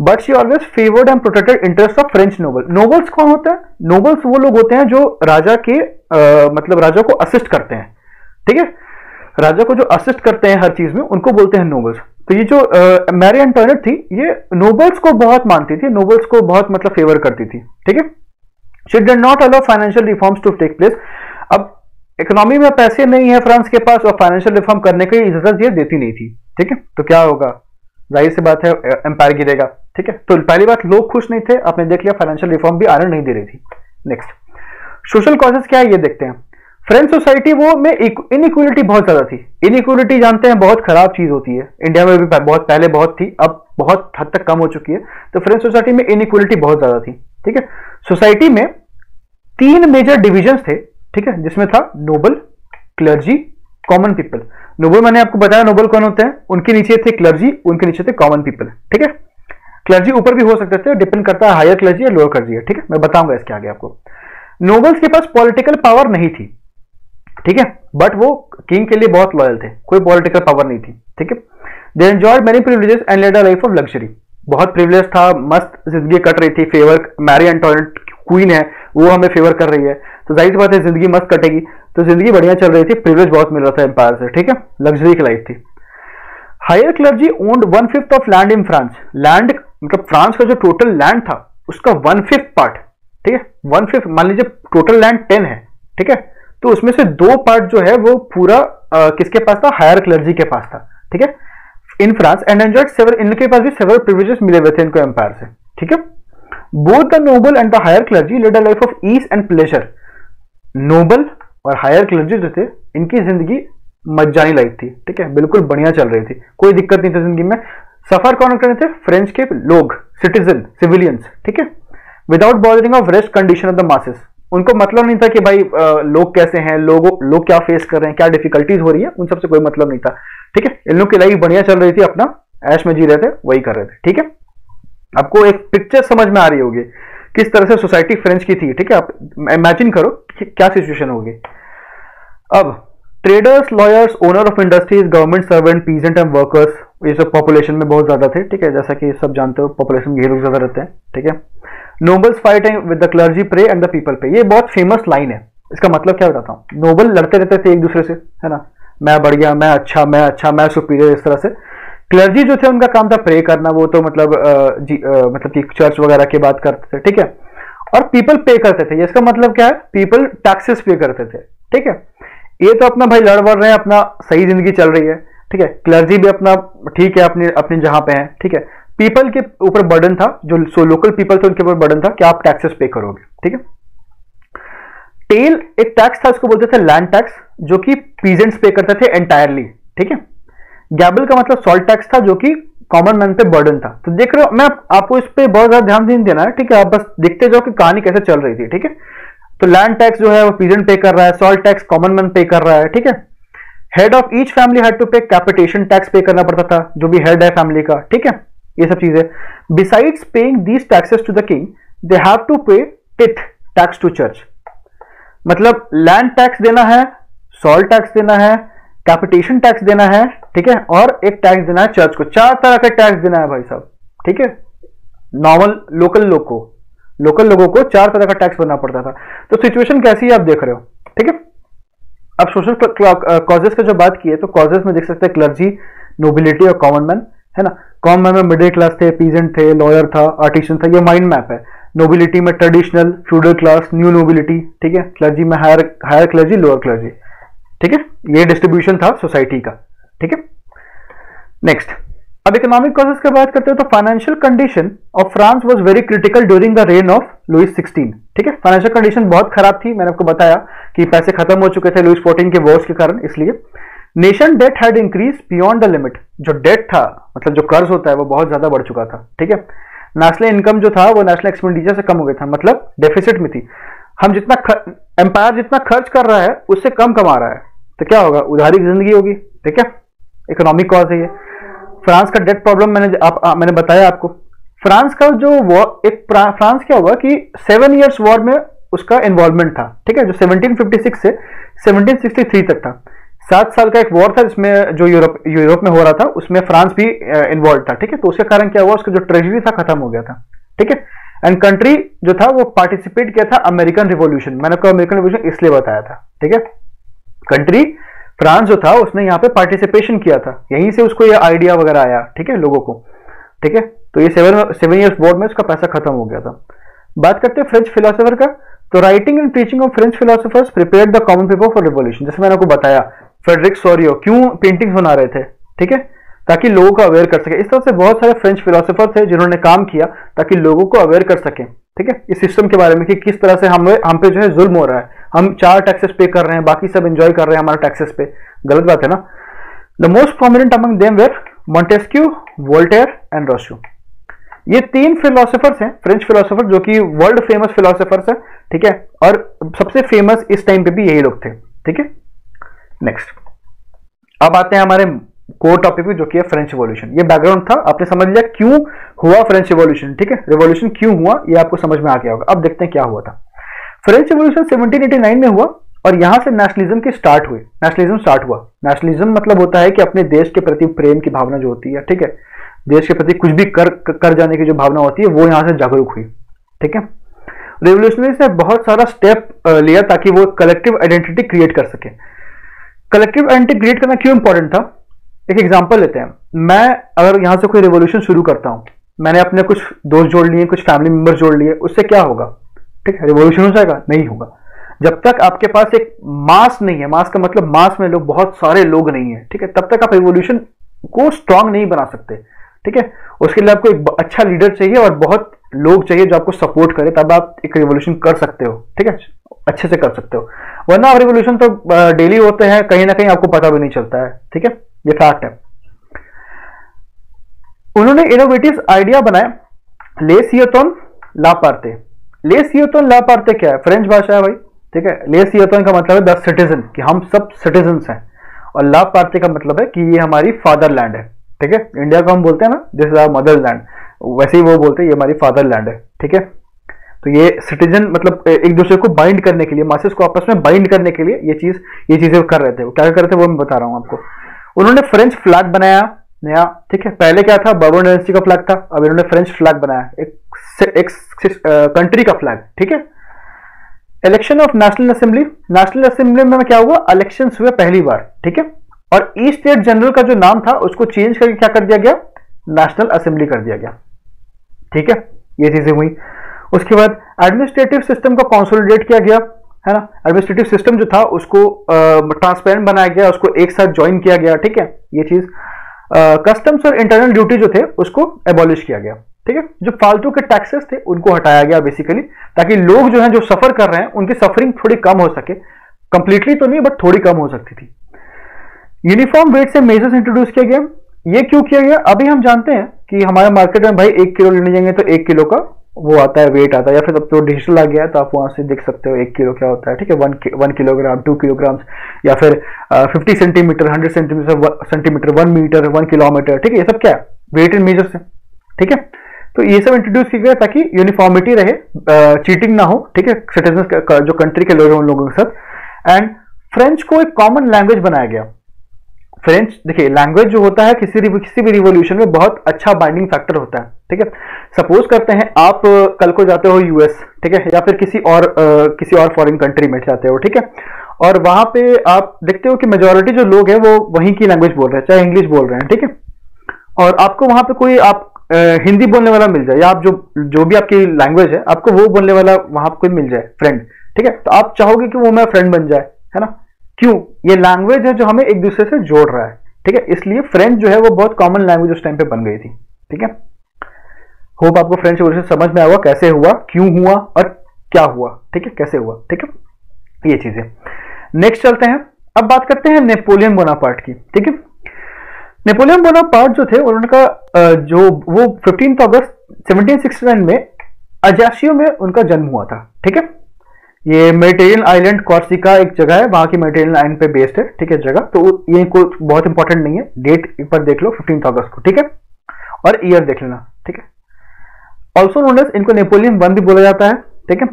But she always favoured and protected interest of French noble nobles कौन होते हैं? नोबल्स वो लोग होते हैं जो राजा के आ, मतलब राजा को असिस्ट करते हैं ठीक है? राजा को जो असिस्ट करते हैं हर चीज़ में उनको बोलते हैं नोबल्स तो ये जो मैरी एंटोनेट थी ये नोबल्स को बहुत मानती थी नोबल्स को बहुत मतलब फेवर करती थी ठीक है? She did not allow financial reforms to take place अब इकोनॉमी में पैसे नहीं है फ्रांस के पास और फाइनेंशियल रिफॉर्म करने की इजाज़त ये देती नहीं थी, ठीक है? तो क्या होगा? ज़ाहिर सी बात है एम्पायर गिरेगा, ठीक है? तो पहली बात, लोग खुश नहीं थे, आपने देख लिया फाइनेंशियल रिफॉर्म भी आने नहीं दे रही थी। नेक्स्ट सोशल कॉजेस क्या है, ये देखते हैं। फ्रेंच सोसाइटी वो में इनइक्वलिटी बहुत ज़्यादा थी। इनइक्वलिटी जानते हैं, बहुत खराब चीज़ होती है। इंडिया में भी बहुत पहले बहुत थी, अब बहुत हद तक कम हो चुकी है। तो फ्रेंच सोसाइटी में इनइक्वलिटी बहुत ज़्यादा थी, ठीक है? सोसाइटी में तीन मेजर डिविजन थे ठीक है, जिसमें था noble clergy common people noble मैंने आपको बताया नोबल कौन होते हैं? उनके नीचे थे क्लर्जी उनके नीचे थे कॉमन पीपल ठीक है? क्लर्जी ऊपर भी हो सकते थे डिपेंड करता है हायर क्लर्जी या लोअर क्लर्जी है। ठीक है? मैं बताऊँगा इसके आगे आपको। नोबल्स के पास पॉलिटिकल पावर नहीं थी। ठीक है? बट वो किंग के लिए बहुत लॉयल थे। कोई पॉलिटिकल पावर नहीं थी। ठीक है? They enjoyed many privileges and led a life of luxury बहुत प्रिविलेज था, मस्त ज़िंदगी कट रही थी फेवर मैरी एंटोनेट क्वीन है वो हमें फेवर कर रही है। तो ज़ाहिर बात है ज़िंदगी मस्त कटेगी। तो ज़िंदगी बढ़िया चल रही थी प्रिविलेज बहुत मिल रहा था एम्पायर से ठीक है? लग्जरी की लाइफ थी। Higher clergy owned one fifth of land in France land मतलब फ्रांस का जो टोटल लैंड था उसका वन फिफ्थ पार्ट ठीक है? वन फिफ्थ मान लीजिए टोटल लैंड टेन है ठीक है? तो उसमें से दो पार्ट जो है वो पूरा आ, किसके पास था? हायर क्लर्जी के पास था ठीक है? In France and enjoyed several इनके पास भी सेवर प्रिविलेजेस मिले हुए थे इनको एम्पायर से ठीक है? Both the noble and the higher clergy led a life of ease and pleasure noble और हायर क्लर्जी जो थे, इनकी ज़िंदगी मज्जानी लाइफ थी, ठीक है? बिल्कुल बढ़िया चल रही थी। कोई दिक्कत नहीं थी ज़िंदगी में। सफ़र कौन कर रहे थे? फ्रेंच के लोग सिटीजन सिविलियंस ठीक है? Without bothering of rest condition of the masses उनको मतलब नहीं था कि भाई लोग कैसे हैं, लोगों, लोग क्या फेस कर रहे हैं, क्या डिफिकल्टीज हो रही है? उन सबसे कोई मतलब नहीं था, ठीक है? इन लोग की लाइफ बढ़िया चल रही थी अपना। ऐश में जी रहे थे, वही कर रहे थे, ठीक है? आपको एक पिक्चर समझ में आ रही होगी किस तरह से सोसाइटी फ्रेंच की थी, ठीक है? आप इमेजिन करो कि क्या सिचुएशन होगी। अब traders lawyers owner of industries government servant peasant and workers ये सब पॉपुलेशन में बहुत ज़्यादा थे, ठीक है? जैसा कि सब जानते हो पॉपुलेशन में लोग ज़्यादा रहते हैं, ठीक है? Nobles fighting with the clergy pray and the people pay. ये बहुत फ़ेमस लाइन है। इसका मतलब क्या बताता हूँ? नोबल लड़ते रहते थे एक दूसरे से, है ना? मैं बढ़िया, मैं अच्छा मैं अच्छा मैं सुपीरियर इस तरह से। क्लर्जी जो थे, उनका काम था प्रे करना, वो तो मतलब जी मतलब कि चर्च वगैरह की बात करते थे, ठीक है? और पीपल पे करते थे, इसका मतलब क्या है? पीपल टैक्सेस पे करते थे, ठीक है? ये तो अपना भाई लड़ बढ़ रहे हैं, अपना सही ज़िंदगी चल रही है, ठीक है? क्लर्जी भी अपना, ठीक है, अपने अपने जहाँ पे है, ठीक है? पीपल के ऊपर बर्डन था, जो सो लोकल पीपल थे, उनके ऊपर बर्डन था कि आप टैक्सेस पे करोगे, ठीक है? टेल एक टैक्स था, उसको बोलते थे लैंड टैक्स जो कि पीजेंट्स पे करते थे एंटायरली ठीक है? गैबल का मतलब सॉल्ट टैक्स था जो कि कॉमन मैन पे बर्डन था। तो देख रहे हो मैं आप, आपको इस पे बहुत ज़्यादा ध्यान नहीं देना है ठीक है? आप बस देखते जाओ कि कहानी कैसे चल रही थी ठीक है? तो लैंड टैक्स जो है वो पीजेंट पे कर रहा है सॉल्ट टैक्स कॉमन मैन पे कर रहा है ठीक है? Head of each family had to pay capitation tax pay करना पड़ता था जो भी हेड है फैमिली का ठीक है? ये सब चीज़ें। Besides paying these taxes to the king they have to pay tithe tax to church मतलब लैंड टैक्स देना है सॉल्ट टैक्स देना है कैपिटेशन टैक्स देना है ठीक है? और एक टैक्स देना है चर्च को। चार तरह का टैक्स देना है भाई साहब। ठीक है? नॉर्मल लोकल लोग को। लोकल लोगों को चार तरह का टैक्स भरना पड़ता था। तो सिचुएशन कैसी है आप देख रहे हो? ठीक है? अब सोशल कॉजेस का जो बात की है तो कॉजेस में देख सकते हैं क्लर्जी नोबिलिटी और कॉमन मैन है ना? कॉमन मैन में मिडिल क्लास थे पीजेंट थे लॉयर था आर्टिशियन था, ये माइंड मैप है। नोबिलिटी में traditional feudal class new nobility ठीक है? क्लर्जी में higher higher clergy lower clergy ठीक है? ये डिस्ट्रीब्यूशन था सोसाइटी का। ठीक है? नेक्स्ट अब इकोनॉमिक कॉजेस की बात करते हैं तो financial condition of France was very critical during the reign of Louis 16 ठीक है? फाइनेंशियल कंडीशन बहुत खराब थी। मैंने आपको बताया कि पैसे खत्म हो चुके थे लुइस 14 के वॉर्स के कारण, इसलिए। Nation debt had increase beyond the limit जो डेट था मतलब जो कर्ज होता है, वो बहुत ज़्यादा बढ़ चुका था। ठीक है? नेशनल इनकम जो था, वो नेशनल एक्सपेंडिचर से कम हो गया था। मतलब डेफिसिट में थी। हम जितना एम्पायर जितना खर्च कर रहा है, उससे कम कमा रहा है। तो क्या होगा? उधारी ज़िंदगी होगी। ठीक है? इकोनॉमिक कॉज है ये। फ्रांस का डेट प्रॉब्लम मैंने आप आ, मैंने बताया आपको। फ्रांस का जो वॉर एक फ्रांस क्या हुआ कि सेवन इयर्स वॉर में उसका इन्वॉल्वमेंट था ठीक है जो 1756 से 1763 तक था। सात साल का एक वॉर था जिसमें जो यूरोप यूरोप में हो रहा था उसमें फ्रांस भी इन्वॉल्व था ठीक है। तो उसके कारण क्या हुआ? उसका जो ट्रेजरी था खत्म हो गया था ठीक है। एंड कंट्री जो था वो पार्टिसिपेट किया था अमेरिकन रिवोल्यूशन मैंने आपको अमेरिकन रिवोल्यूशन इसलिए बताया था ठीक है। कंट्री फ्रांस जो था, उसने यहाँ पे पार्टिसिपेशन किया था। यहीं से उसको ये आइडिया वगैरह आया, ठीक है, लोगों को। ठीक है? तो ये सेवन सेवन ईयर्स बोर्ड में उसका पैसा खत्म हो गया था। बात करते हैं फ्रेंच फिलोसोफर का। तो writing and teaching of French philosophers prepare the common people for revolution जैसे मैंने आपको बताया फेडरिक सोरियो क्यों पेंटिंग्स बना रहे थे, ठीक है? ताकि लोगों को अवेयर कर सके। इस तरह से बहुत सारे फ्रेंच फिलोसोफर थे जिन्होंने काम किया ताकि लोगों को अवेयर कर सके। ठीक है? इस सिस्टम के बारे में कि किस तरह से हम हम पे जो है जुल्म हो रहा है। हम चार टैक्सेस पे कर रहे हैं, बाकी सब एंजॉय कर रहे हैं हमारे टैक्सेस पे। गलत बात है ना? The most prominent among them were Montesquieu Voltaire and Rousseau ये तीन फिलोसोफर्स हैं फ्रेंच फिलोसोफर जो कि वर्ल्ड फ़ेमस फिलोसोफर्स है, ठीक है? और सबसे फ़ेमस इस टाइम पे भी यही लोग थे, ठीक है? नेक्स्ट अब आते हैं हमारे कोर टॉपिक में जो कि है फ्रेंच रिवॉल्यूशन ये बैकग्राउंड था, आपने समझ लिया क्यों हुआ फ्रेंच रिवॉल्यूशन ठीक है? रिवॉल्यूशन क्यों हुआ, ये आपको समझ में आ गया होगा। अब देखते हैं क्या हुआ था। फ्रेंच रिवॉल्यूशन 1789 में हुआ और यहाँ से नेशनलिज्म की स्टार्ट हुई नेशनलिज्म स्टार्ट हुआ। नेशनलिज्म मतलब होता है कि अपने देश के प्रति प्रेम की भावना जो होती है, ठीक है? देश के प्रति कुछ भी कर कर जाने की जो भावना होती है, वो यहाँ से जागरूक हुई, ठीक है? रेवोल्यूशनरी से बहुत सारा स्टेप लिया ताकि वो कलेक्टिव आइडेंटिटी क्रिएट कर सके। कलेक्टिव आइडेंटिटी क्रिएट करना क्यों इंपॉर्टेंट था? एक एग्ज़ाम्पल लेते हैं। मैं अगर यहाँ से कोई रिवोल्यूशन शुरू करता हूँ, मैंने अपने कुछ दोस्त जोड़ लिए, कुछ फैमिली मेंबर जोड़ लिए, उससे क्या होगा? ठीक है रिवोल्यूशन हो जाएगा? नहीं होगा। जब तक आपके पास एक मास नहीं है मास का मतलब मास में लोग, बहुत सारे लोग नहीं है, ठीक है, तब तक आप रिवोल्यूशन को स्ट्रांग नहीं बना सकते, ठीक है? उसके लिए आपको एक अच्छा लीडर चाहिए और बहुत लोग चाहिए जो आपको सपोर्ट करे, तब आप एक रिवोल्यूशन कर सकते हो, ठीक है? अच्छे से कर सकते हो। वरना आप रिवोल्यूशन तो डेली होते हैं, कहीं ना कहीं आपको पता भी नहीं चलता है, ठीक है? ये फैक्ट है। उन्होंने इनोवेटिव आइडिया बनाया। ले सियोतोन लापार्ते ले सियोतोन लापार्ते क्या है? फ्रेंच भाषा है भाई, ठीक है? ले सियोतोन का मतलब है द सिटीजन कि हम सब सिटीजन हैं। और लापार्ते का मतलब है कि ये हमारी फादर लैंड है, ठीक है? इंडिया को हम बोलते हैं ना this is our mother land वैसे ही वो बोलते हैं, ये हमारी फादर लैंड है, ठीक है? तो ये सिटीजन मतलब एक दूसरे को बाइंड करने के लिए मासेस को आपस में बाइंड करने के लिए ये चीज़, ये चीज़ें कर रहे थे। वो क्या कर रहे थे वो मैं बता रहा हूँ आपको। उन्होंने फ्रेंच फ्लैग बनाया, नया, ठीक है? पहले क्या था? बर्बन डायनेस्टी का फ्लैग था। अब इन्होंने फ्रेंच फ्लैग बनाया। एक एक कंट्री का फ्लैग ठीक है? Election of national assembly national assembly में क्या हुआ? इलेक्शन हुए पहली बार, ठीक है? और ईस्ट स्टेट जनरल का जो नाम था, उसको चेंज करके क्या कर दिया गया? नेशनल असेंबली कर दिया गया, ठीक है? ये चीज़ें हुई। उसके बाद एडमिनिस्ट्रेटिव सिस्टम को कॉन्सोलिडेट किया गया। है ना? एडमिनिस्ट्रेटिव सिस्टम जो था, उसको ट्रांसपेरेंट बनाया गया, उसको एक साथ ज्वाइन किया गया, ठीक है? ये चीज़। कस्टम्स और इंटरनल ड्यूटी जो थे, उसको एबॉलिश किया गया, ठीक है? जो फालतू के टैक्सेस थे, उनको हटाया गया बेसिकली ताकि लोग जो है, जो सफ़र कर रहे हैं, उनकी सफरिंग थोड़ी कम हो सके। कंप्लीटली तो नहीं बट थोड़ी कम हो सकती थी। यूनिफॉर्म वेट से मेजर्स इंट्रोड्यूस किया गया। ये क्यों किया गया? अभी हम जानते हैं कि हमारे मार्केट में भाई एक किलो लेने जाएँगे तो एक किलो का वो आता है वेट आता है, या फिर अब तो डिजिटल आ गया है तो आप वहाँ से देख सकते हो एक किलो क्या होता है, ठीक है? One one kilogram two kilogram या फिर fifty centimetre hundred centimetre centimetre one metre one kilometre ठीक है? ये सब क्या है? वेट इन मेजर से ठीक है? तो ये सब इंट्रोड्यूस किया गया ताकि यूनिफॉर्मिटी रहे चीटिंग ना हो, ठीक है? सिटीजन जो कंट्री के लोग हैं उन लोगों के साथ। एंड फ्रेंच को एक कॉमन लैंग्वेज बनाया गया। फ्रेंच देखिए लैंग्वेज जो होता है किसी किसी भी रिवोल्यूशन में बहुत अच्छा बाइंडिंग फैक्टर होता है ठीक है? सपोज़ करते हैं आप कल को जाते हो यूएस ठीक है? या फिर किसी और आ, किसी और फॉरेन कंट्री में जाते हो ठीक है? और वहाँ पे आप देखते हो कि मेजोरिटी जो लोग हैं वो वहीं की लैंग्वेज बोल रहे हैं चाहे इंग्लिश बोल रहे हैं ठीक है? और आपको वहाँ पे कोई आप हिंदी बोलने वाला मिल जाए या आप जो जो भी आपकी लैंग्वेज है आपको वो बोलने वाला वहाँ कोई मिल जाए फ्रेंड ठीक है? तो आप चाहोगे कि वो मेरा फ्रेंड बन जाए है ना? क्यों? ये लैंग्वेज है जो हमें एक दूसरे से जोड़ रहा है, ठीक है? इसलिए फ्रेंच जो है वो बहुत कॉमन लैंग्वेज उस टाइम पे बन गई थी, ठीक है? होप आपको फ्रेंच वर्जन समझ में आया कैसे हुआ, क्यों हुआ और क्या हुआ, ठीक है? कैसे हुआ, ठीक है? ये चीज़ें। नेक्स्ट चलते हैं। अब बात करते हैं नेपोलियन बोनापार्ट की, ठीक है? नेपोलियन बोनापार्ट जो थे उनका जो वो फिफ्टीन अगस्त 1769 में अजाशियो में उनका जन्म हुआ था, ठीक है? ये मेडिटेरियन आइलैंड कॉर्सिका एक जगह है, वहाँ की मेडिटेरियन आइलैंड पे बेस्ड है, ठीक है, जगह। तो ये कोई बहुत इंपॉर्टेंट नहीं है। डेट एक बार देख लो फिफ्टीन अगस्त को, ठीक है? और ईयर देख लेना, ठीक है? ऑल्सो नोन इनको नेपोलियन वन भी बोला जाता है, ठीक है?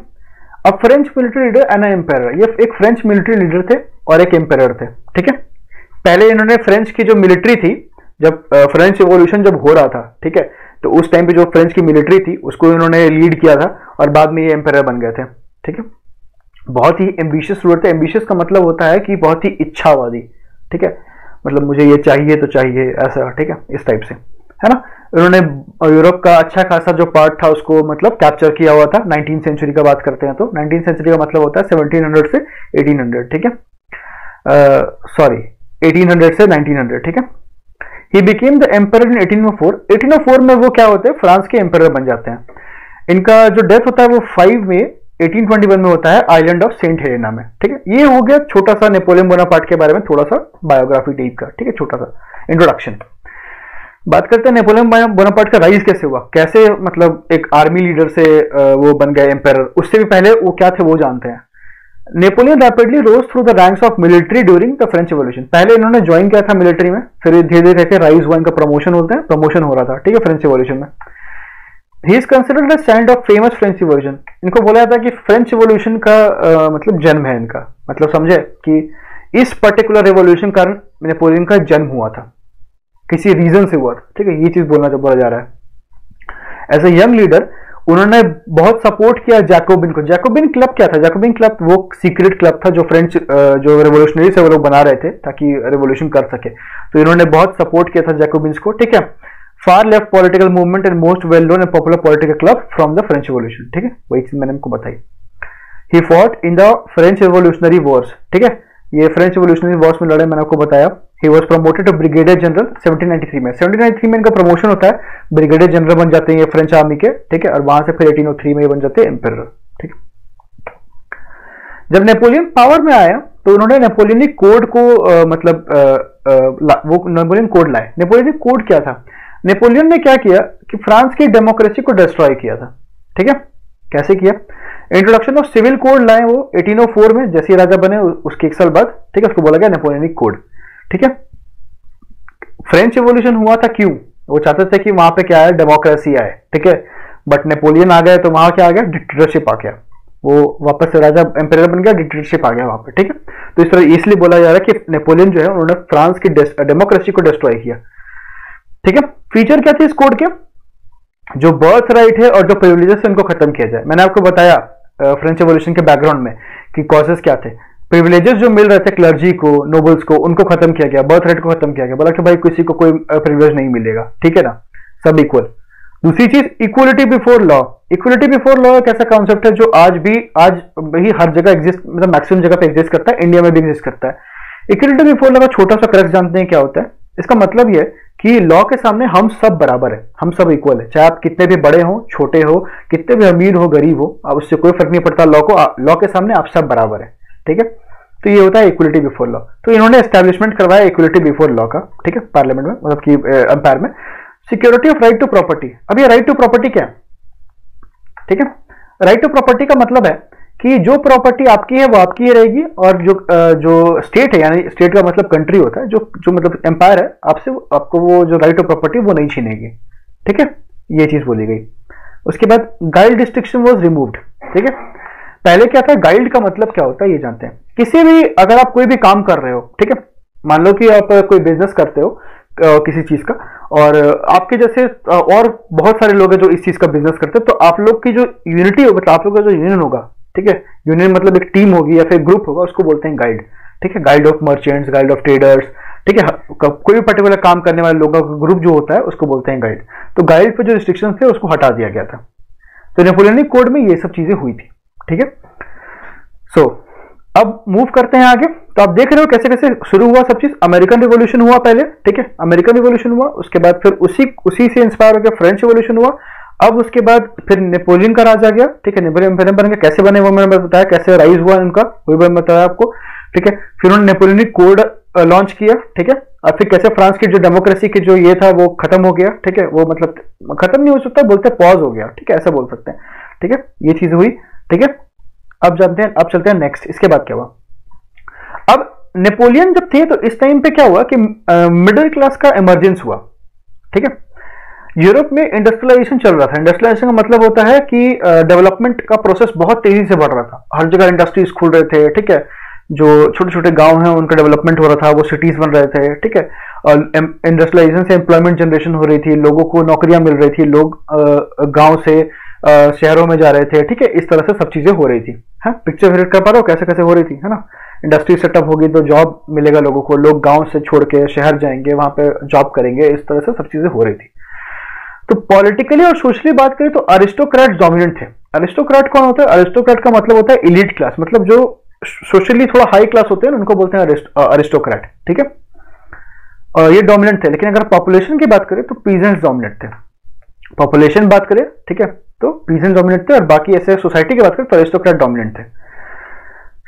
अब French military leader and empire ये एक फ्रेंच मिलिट्री लीडर थे और एक एम्पायर थे, ठीक है? पहले इन्होंने फ्रेंच की जो मिलिट्री थी, जब फ्रेंच रिवोल्यूशन जब हो रहा था, ठीक है? तो उस टाइम पे जो फ्रेंच की मिलिट्री थी, उसको इन्होंने लीड किया था और बाद में ये एम्पायर बन गए थे, ठीक है? बहुत ही एम्बिशियस रूलर थे। एम्बिशियस का मतलब होता है कि बहुत ही इच्छावादी, ठीक है? मतलब मुझे ये चाहिए तो चाहिए, ऐसा, ठीक है? इस टाइप से, है ना? उन्होंने यूरोप का अच्छा खासा जो पार्ट था उसको मतलब कैप्चर किया हुआ था। नाइनटीन सेंचुरी का बात करते हैं तो। नाइनटीन सेंचुरी का मतलब होता है सेवनटीन हंड्रेड से एटीन हंड्रेड ठीक है? सॉरी एटीन हंड्रेड से नाइनटीन हंड्रेड ठीक है? He became the emperor in eighteen four eighteen four में वो क्या होते हैं? फ्रांस के एम्पर बन जाते हैं। इनका जो डेथ होता है वो फाइव में 1821 में होता है आइलैंड ऑफ़ सेंट हेलेना में, ठीक है? ये हो गया छोटा सा नेपोलियन बोनापार्ट के बारे में थोड़ा सा बायोग्राफी टाइप का, ठीक है? छोटा सा इंट्रोडक्शन बात करते हैं नेपोलियन बोनापार्ट का राइज कैसे हुआ? कैसे मतलब एक आर्मी लीडर से वो बन गए एम्पायर उससे भी पहले वो क्या थे वो जानते हैं। Napoleon rapidly rose through the ranks of military during the French revolution पहले इन्होंने ज्वाइन किया था मिलिट्री में, फिर धीरे धीरे करके राइज हुआ, इनका प्रमोशन होता है प्रमोशन हो रहा था, ठीक है फ्रेंच रिवोल्यूशन में। He is considered the stand of famous French revolution इनको बोला जाता है कि फ्रेंच रिवोल्यूशन का आ, मतलब जन्म है इनका। मतलब समझे कि इस पर्टिकुलर रिवोल्यूशन कारण नेपोलियन का जन्म हुआ था। किसी रीजन से हुआ था। ठीक है ये चीज़ बोलना बोला जा रहा है। एज ए यंग लीडर उन्होंने बहुत सपोर्ट किया जैकोबिन को। जैकोबिन क्लब क्या था? जैकोबिन क्लब वो सीक्रेट क्लब था जो फ्रेंच जो रेवोल्यूशनरी से वो लोग बना रहे थे ताकि रेवोल्यूशन कर सके। तो इन्होंने बहुत सपोर्ट किया था जैकोबिन को। ठीक है far left political movement and most well known and popular political club from the French revolution ठीक है? वही चीज़ मैंने आपको बताई। He fought in the French revolutionary wars ठीक है? ये फ्रेंच रिवोल्यूशनरी वॉर्स में लड़े मैंने आपको बताया। He was promoted to brigadier general 1793 में। 1793 में इनका प्रमोशन होता है। ब्रिगेडियर जनरल बन जाते हैं ये फ्रेंच आर्मी के। ठीक है? और वहाँ से फिर 1803 में ये बन जाते हैं एम्पर ठीक है? जब नेपोलियन पावर में आया तो उन्होंने नेपोलियनिक कोड को आ, मतलब आ, आ, वो नेपोलियन कोड लाए। नेपोलियनिक कोड क्या था? नेपोलियन ने क्या किया कि फ्रांस की डेमोक्रेसी को डिस्ट्रॉय किया था। ठीक है? कैसे किया? इंट्रोडक्शन ऑफ़ सिविल कोड लाए वो 1804 में, जैसे राजा बने उसके एक साल बाद, ठीक है? उसको बोला गया नेपोलियनिक कोड ठीक है? फ्रेंच रिवोल्यूशन हुआ था क्यों? वो चाहते थे कि वहाँ पे क्या है डेमोक्रेसी आए। ठीक है? बट नेपोलियन आ गए तो वहाँ क्या आ गया? डिक्टेटरशिप आ गया। वो वापस से राजा एम्पेयर बन गया डिक्टेटरशिप आ गया वहाँ पे। ठीक है? तो इस तरह इसलिए बोला जा रहा है कि नेपोलियन जो है, उन्होंने फ्रांस की डेमोक्रेसी को डिस्ट्रॉय किया। ठीक है? फीचर क्या थे इस कोड के? जो बर्थ राइट है और जो प्रिविलेजेस है उनको खत्म किया जाए। मैंने आपको बताया फ्रेंच रेवोल्यूशन के बैकग्राउंड में कि कॉजेस क्या थे। प्रिविलेजेस जो मिल रहे थे क्लर्जी को नोबल्स को, उनको खत्म किया गया। बर्थ राइट को खत्म किया गया। बोला कि भाई किसी को कोई प्रिविलेज नहीं मिलेगा। ठीक है ना? सब इक्वल दूसरी चीज़ equality before law equality before law एक ऐसा कॉन्सेप्ट है जो आज भी आज भी हर जगह एग्जिस्ट मतलब मैक्सिमम जगह पे एग्जिस्ट करता है। इंडिया में भी एग्जिस्ट करता है। इक्वलिटी बिफोर लॉ का छोटा सा क्रक्स जानते हैं क्या होता है? इसका मतलब यह कि लॉ के सामने हम सब बराबर है, हम सब इक्वल है। चाहे आप कितने भी बड़े हो, छोटे हो, कितने भी अमीर हो, गरीब हो, अब उससे कोई फ़र्क नहीं पड़ता, लॉ को, लॉ के सामने आप सब बराबर है, ठीक है? तो ये होता है इक्वलिटी बिफोर लॉ तो इन्होंने एस्टेब्लिशमेंट करवाया इक्वलिटी बिफोर लॉ का, ठीक है? पार्लियामेंट में मतलब कि अंपायर में। Security of right to property अब ये राइट टू प्रॉपर्टी क्या है? ठीक है? राइट टू प्रॉपर्टी का मतलब है कि जो प्रॉपर्टी आपकी है, वो आपकी ही रहेगी और जो जो स्टेट है, यानी स्टेट का मतलब कंट्री होता है, जो जो मतलब एम्पायर है, आपसे आपको वो जो राइट ऑफ़ प्रॉपर्टी वो नहीं छीनेगी। ठीक है? ये चीज़ बोली गई। उसके बाद गाइल्ड डिस्ट्रिक्शन वॉज़ रिमूव्ड ठीक है? पहले क्या था? गाइल्ड का मतलब क्या होता है, ये जानते हैं। किसी भी, अगर आप कोई भी काम कर रहे हो, ठीक है? मान लो कि आप कोई बिज़नेस करते हो किसी चीज़ का, और आपके जैसे और बहुत सारे लोग हैं जो इस चीज़ का बिज़नेस करते हैं तो आप लोग की जो यूनिटी होगा मतलब आप लोग का जो यूनियन होगा ठीक है? यूनियन मतलब एक टीम होगी या फिर ग्रुप होगा, उसको बोलते हैं गाइड ठीक है? Guide of merchants guide of traders ठीक है? कोई भी पर्टिकुलर काम करने वाले लोगों का ग्रुप जो होता है, उसको बोलते हैं गाइड तो गाइड पे जो रिस्ट्रिक्शन थे, उसको हटा दिया गया था. तो नेपोलियनिक कोड में ये सब चीज़ें हुई थी. ठीक है? सो अब मूव करते हैं आगे. तो आप देख रहे हो कैसे कैसे शुरू हुआ सब चीज़. अमेरिकन रिवोल्यूशन हुआ पहले. ठीक है? अमेरिकन रिवोल्यूशन हुआ, उसके बाद फिर उसी उसी से इंस्पायर होकर फ्रेंच रिवोल्यूशन हुआ. अब उसके बाद फिर नेपोलियन का राज आ गया, ठीक है, नेपोलियन फिर बन कैसे बने वो मैंने बताया, कैसे राइज हुआ उनका वो मैंने बताया आपको, ठीक है। फिर उन्होंने नेपोलियनिक कोड लॉन्च किया, ठीक है। और फिर कैसे फ्रांस की जो डेमोक्रेसी की जो ये था, वो खत्म हो गया, ठीक है। वो मतलब खत्म नहीं हो सकता, बोलते पॉज हो गया, ठीक है, ऐसा बोल सकते हैं, ठीक है। ये चीज़ हुई, ठीक है। अब जानते हैं, अब चलते हैं नेक्स्ट इसके बाद क्या हुआ। अब नेपोलियन जब थे तो इस टाइम पे क्या हुआ कि मिडिल क्लास का इमरजेंस हुआ, ठीक है। यूरोप में इंडस्ट्रियलाइजेशन चल रहा था। इंडस्ट्रियलाइजेशन का मतलब होता है कि डेवलपमेंट का प्रोसेस बहुत तेज़ी से बढ़ रहा था। हर जगह इंडस्ट्रीज़ खुल रहे थे, ठीक है? जो छोटे छोटे गाँव हैं, उनका डेवलपमेंट हो रहा था, वो सिटीज़ बन रहे थे, ठीक है? और इंडस्ट्रियलाइजेशन से एम्प्लॉयमेंट जनरेशन हो रही थी, लोगों को नौकरियाँ मिल रही थी, लोग गाँव से शहरों में जा रहे थे, ठीक है? इस तरह से सब चीज़ें हो रही थी, है? पिक्चर विज़िट कर पा रहे हो? कैसे कैसे हो रही थी, है ना? इंडस्ट्री सेटअप होगी तो जॉब मिलेगा लोगों को, लोग गाँव से छोड़ के शहर जाएँगे, वहाँ पे जॉब करेंगे, इस तरह से सब चीज़ें हो रही थी। तो पॉलिटिकली और सोशली बात करें तो अरिस्टोक्रेट डोमिनेंट थे अरिस्टोक्रेट कौन होता है? अरिस्टोक्रेट का मतलब होता है इलीट क्लास मतलब जो सोशली थोड़ा हाई क्लास होते हैं, उनको बोलते हैं अरिस्टोक्रेट ठीक है? और ये डोमिनेंट थे। लेकिन अगर पॉपुलेशन की बात करें तो पीजेंट्स डोमिनेंट थे। पॉपुलेशन बात करें, ठीक है? तो पीजेंट डोमिनेंट थे और बाकी ऐसे सोसाइटी की बात करें तो अरिस्टोक्रेट डोमिनेंट थे।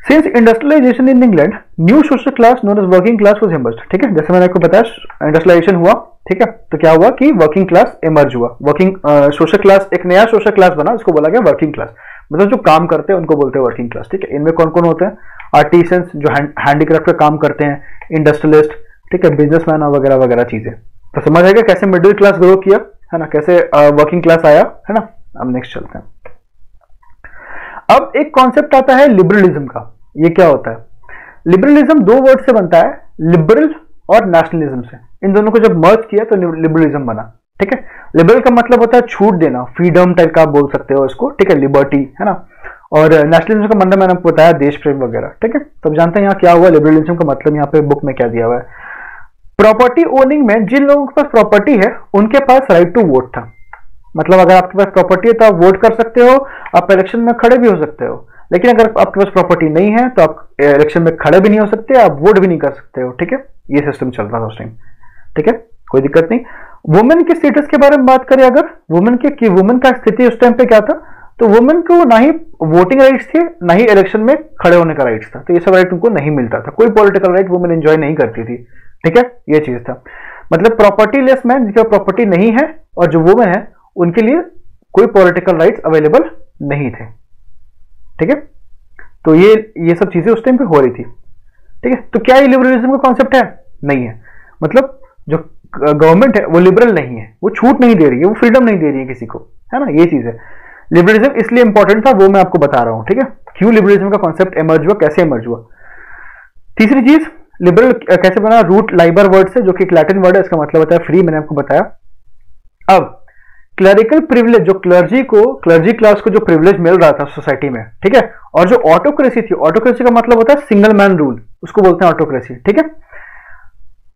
Since industrialisation in England new social class known as working class was emerge ठीक है? जैसे मैंने आपको बताया इंडस्ट्रियलाइजेशन हुआ, ठीक है? तो क्या हुआ कि वर्किंग क्लास इमर्ज हुआ। वर्किंग सोशल क्लास एक नया सोशल क्लास बना उसको बोला गया वर्किंग क्लास मतलब जो काम करते हैं, उनको बोलते हैं वर्किंग क्लास ठीक है? इनमें कौन कौन होते हैं? आर्टिसंस जो हैंडीक्राफ्ट का काम करते हैं इंडस्ट्रियलिस्ट ठीक है? बिजनेसमैन वगैरह वगैरह चीज़ें। तो समझ आएगा कैसे मिडिल क्लास ग्रो किया, है ना? कैसे वर्किंग क्लास आया, है ना? अब नेक्स्ट चलते हैं। अब एक कॉन्सेप्ट आता है लिबरलिज्म का। ये क्या होता है? लिबरलिज्म दो वर्ड से बनता है लिबरल और नेशनलिज्म से। इन दोनों को जब मर्ज किया तो लिबरलिज्म बना, ठीक है? लिबरल का मतलब होता है छूट देना फ्रीडम टाइप का आप बोल सकते हो इसको, ठीक है? लिबर्टी है ना? और नेशनलिज्म का मतलब मैंने आपको बताया देश प्रेम वगैरह, ठीक है? तो जानते हैं यहाँ क्या हुआ लिबरलिज्म का मतलब यहाँ पे बुक में क्या दिया हुआ है? प्रॉपर्टी ओनिंग में जिन लोगों के पास प्रॉपर्टी है, उनके पास राइट टू वोट था। मतलब अगर आपके पास प्रॉपर्टी है तो आप वोट कर सकते हो, आप इलेक्शन में खड़े भी हो सकते हो। लेकिन अगर आपके पास प्रॉपर्टी नहीं है तो आप इलेक्शन में खड़े भी नहीं हो सकते, आप वोट भी नहीं कर सकते हो, ठीक है? ये सिस्टम चल रहा था उस टाइम ठीक है? कोई दिक्कत नहीं। वुमेन के स्टेटस के बारे में बात करें अगर वुमेन के, कि वुमेन का स्थिति उस टाइम पे क्या था? तो वुमेन को ना ही वोटिंग राइट्स थे, ना ही इलेक्शन में खड़े होने का राइट्स था। तो ये सब राइट उनको नहीं मिलता था। कोई पॉलिटिकल राइट वुमेन एंजॉय नहीं करती थी, ठीक है? ये चीज़ था। मतलब प्रॉपर्टी लेस मैन जिसका प्रॉपर्टी नहीं है, और जो वुमेन है, उनके लिए कोई पॉलिटिकल राइट्स अवेलेबल नहीं थे। ठीक है? तो ये ये सब चीज़ें उस टाइम पे हो रही थी। ठीक है? तो क्या ये लिबरलिज्म का कॉन्सेप्ट है? नहीं है। मतलब जो गवर्नमेंट है, वो लिबरल नहीं है। वो छूट नहीं दे रही है, वो फ्रीडम नहीं दे रही है किसी को। है ना? ये चीज़ है। लिबरलिज्म इसलिए इंपॉर्टेंट था, वो मैं आपको बता रहा हूँ, ठीक है? क्यों लिबरलिज्म का कॉन्सेप्ट एमर्ज हुआ, कैसे एमर्ज हुआ? तीसरी चीज़ लिबरल कैसे बना? रूट लाइबर वर्ड से, जो कि एक लैटिन वर्ड है, इसका मतलब होता है फ्री मैंने आपको बताया। अब क्लरिकल प्रिविलेज जो क्लर्जी को क्लर्जी क्लास को जो प्रिविलेज मिल रहा था सोसाइटी में ठीक है? और जो ऑटोक्रेसी थी ऑटोक्रेसी का मतलब होता है सिंगल मैन रूल उसको बोलते हैं ऑटोक्रेसी ठीक है?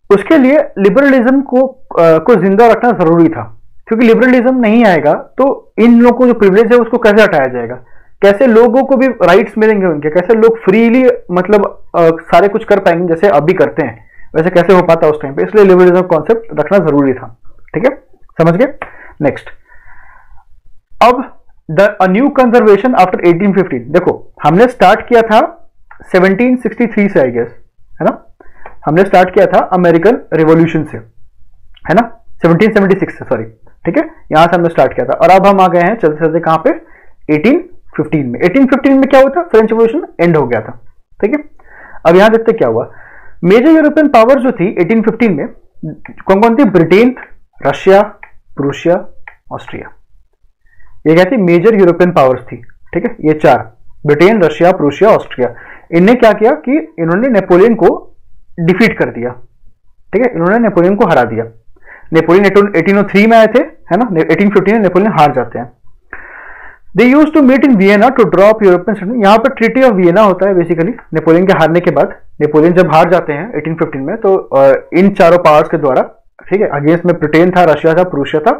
उसके लिए लिबरलिज्म को आ, को ज़िंदा रखना ज़रूरी था क्योंकि लिबरलिज्म नहीं आएगा तो इन लोगों को जो प्रिविलेज है उसको कैसे हटाया जाएगा? कैसे लोगों को भी राइट्स मिलेंगे उनके? कैसे लोग फ्रीली मतलब आ, सारे कुछ कर पाएँगे जैसे अभी करते हैं? वैसे कैसे हो पाता उस टाइम पे? इसलिए लिबरलिज्म कॉन्सेप्ट रखना ज़रूरी था ठीक है? समझ गए? नेक्स्ट अब द न्यू कंजर्वेशन आफ्टर 1815 देखो, हमने स्टार्ट किया था 1763 से आई गेस है ना? हमने स्टार्ट किया था अमेरिकन रिवॉल्यूशन से। है ना? 1776 से सॉरी ठीक है? यहाँ से हमने स्टार्ट किया था। और अब हम आ गए हैं, चलते चलते कहाँ पे? 1815 में। 1815 में क्या हुआ था? फ्रेंच रिवॉल्यूशन एंड हो गया था। ठीक है? अब यहाँ देखते क्या हुआ। मेजर यूरोपियन पावर जो थी 1815 में कौन कौन थी? Britain Russia Prussia, Austria. ये क्या थी मेजर यूरोपियन पावर्स थी, ठीक है? ये चार, ब्रिटेन, रशिया, प्रूशिया, ऑस्ट्रिया। इनने क्या किया कि इन्होंने नेपोलियन को डिफीट कर दिया, ठीक है? इन्होंने नेपोलियन को हरा दिया। नेपोलियन 1803 में आए थे, है ना? 1815 में नेपोलियन हार जाते हैं। They use to meet in Vienna to drop European यहाँ पर ट्रीटी ऑफ़ वियना होता है बेसिकली नेपोलियन के हारने के बाद। नेपोलियन जब हार जाते हैं 1815 में तो इन चारों पावर्स के द्वारा ठीक है अगेंस्ट में ब्रिटेन था रशिया था प्रूशिया था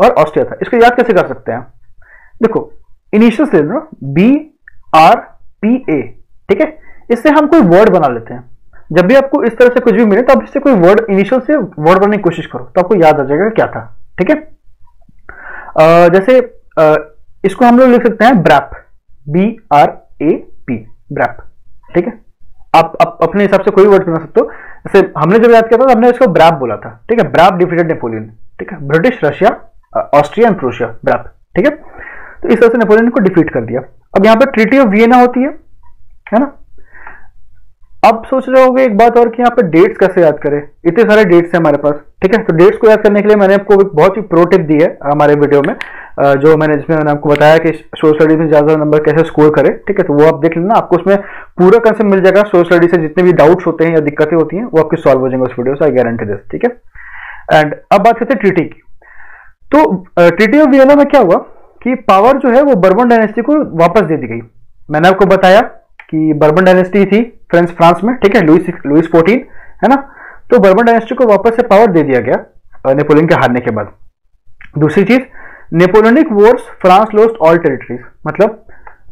और ऑस्ट्रिया था। इसको याद कैसे कर सकते हैं? देखो इनिशियल से ना बी आर पी ए ठीक है? इससे हम कोई वर्ड बना लेते हैं। जब भी आपको इस तरह से कुछ भी मिले तो आप इससे कोई वर्ड इनिशियल से वर्ड बनाने की कोशिश करो तो आपको याद आ जाएगा क्या था ठीक है? जैसे आ, इसको हम लोग लिख सकते हैं BRAP B R A P BRAP ठीक है? आप, आप अपने हिसाब से कोई वर्ड बना सकते हो। जैसे हमने जब याद किया था तो हमने इसको ब्रैप बोला था। ठीक है? BRAP defeated Napoleon. ठीक है? British Russia Austria, and Croatia BRAP. ठीक है? तो इस तरह से नेपोलियन को डिफीट कर दिया। अब यहाँ पर ट्रीटी ऑफ़ वियना होती है है ना? अब सोच रहे होगे एक बात और कि यहाँ पे डेट्स कैसे याद करें? इतने सारे डेट्स हैं हमारे पास। ठीक है? तो डेट्स को याद करने के लिए मैंने आपको एक बहुत ही प्रो टिप दी है हमारे वीडियो में। जो मैंने जिसमें मैंने आपको बताया कि सोशल स्टडीज़ में ज़्यादा नंबर कैसे स्कोर करें, ठीक है? तो वो आप देख लेना, आपको उसमें पूरा कंसेप्ट मिल जाएगा। सोशल स्टडी से जितने भी डाउट्स होते हैं या दिक्कतें होती हैं, वो आपकी सॉल्व हो जाएँगे उस वीडियो से आई गारंटी दिस ठीक है? एंड अब बात करते हैं ट्रीटी की। तो ट्रीटी ऑफ़ वियना में क्या हुआ कि पावर जो है वो बर्बन डायनेस्टी को वापस दे दी गई। मैंने आपको बताया कि बर्बन डायनेस्टी थी फ्रांस फ्रांस में, ठीक है? लुइस लुइस फोर्टीन है ना? तो बर्बन डायनेस्टी को वापस से पावर दे दिया गया नेपोलियन के हारने के बाद। दूसरी चीज़ Napoleonic wars France lost all territories मतलब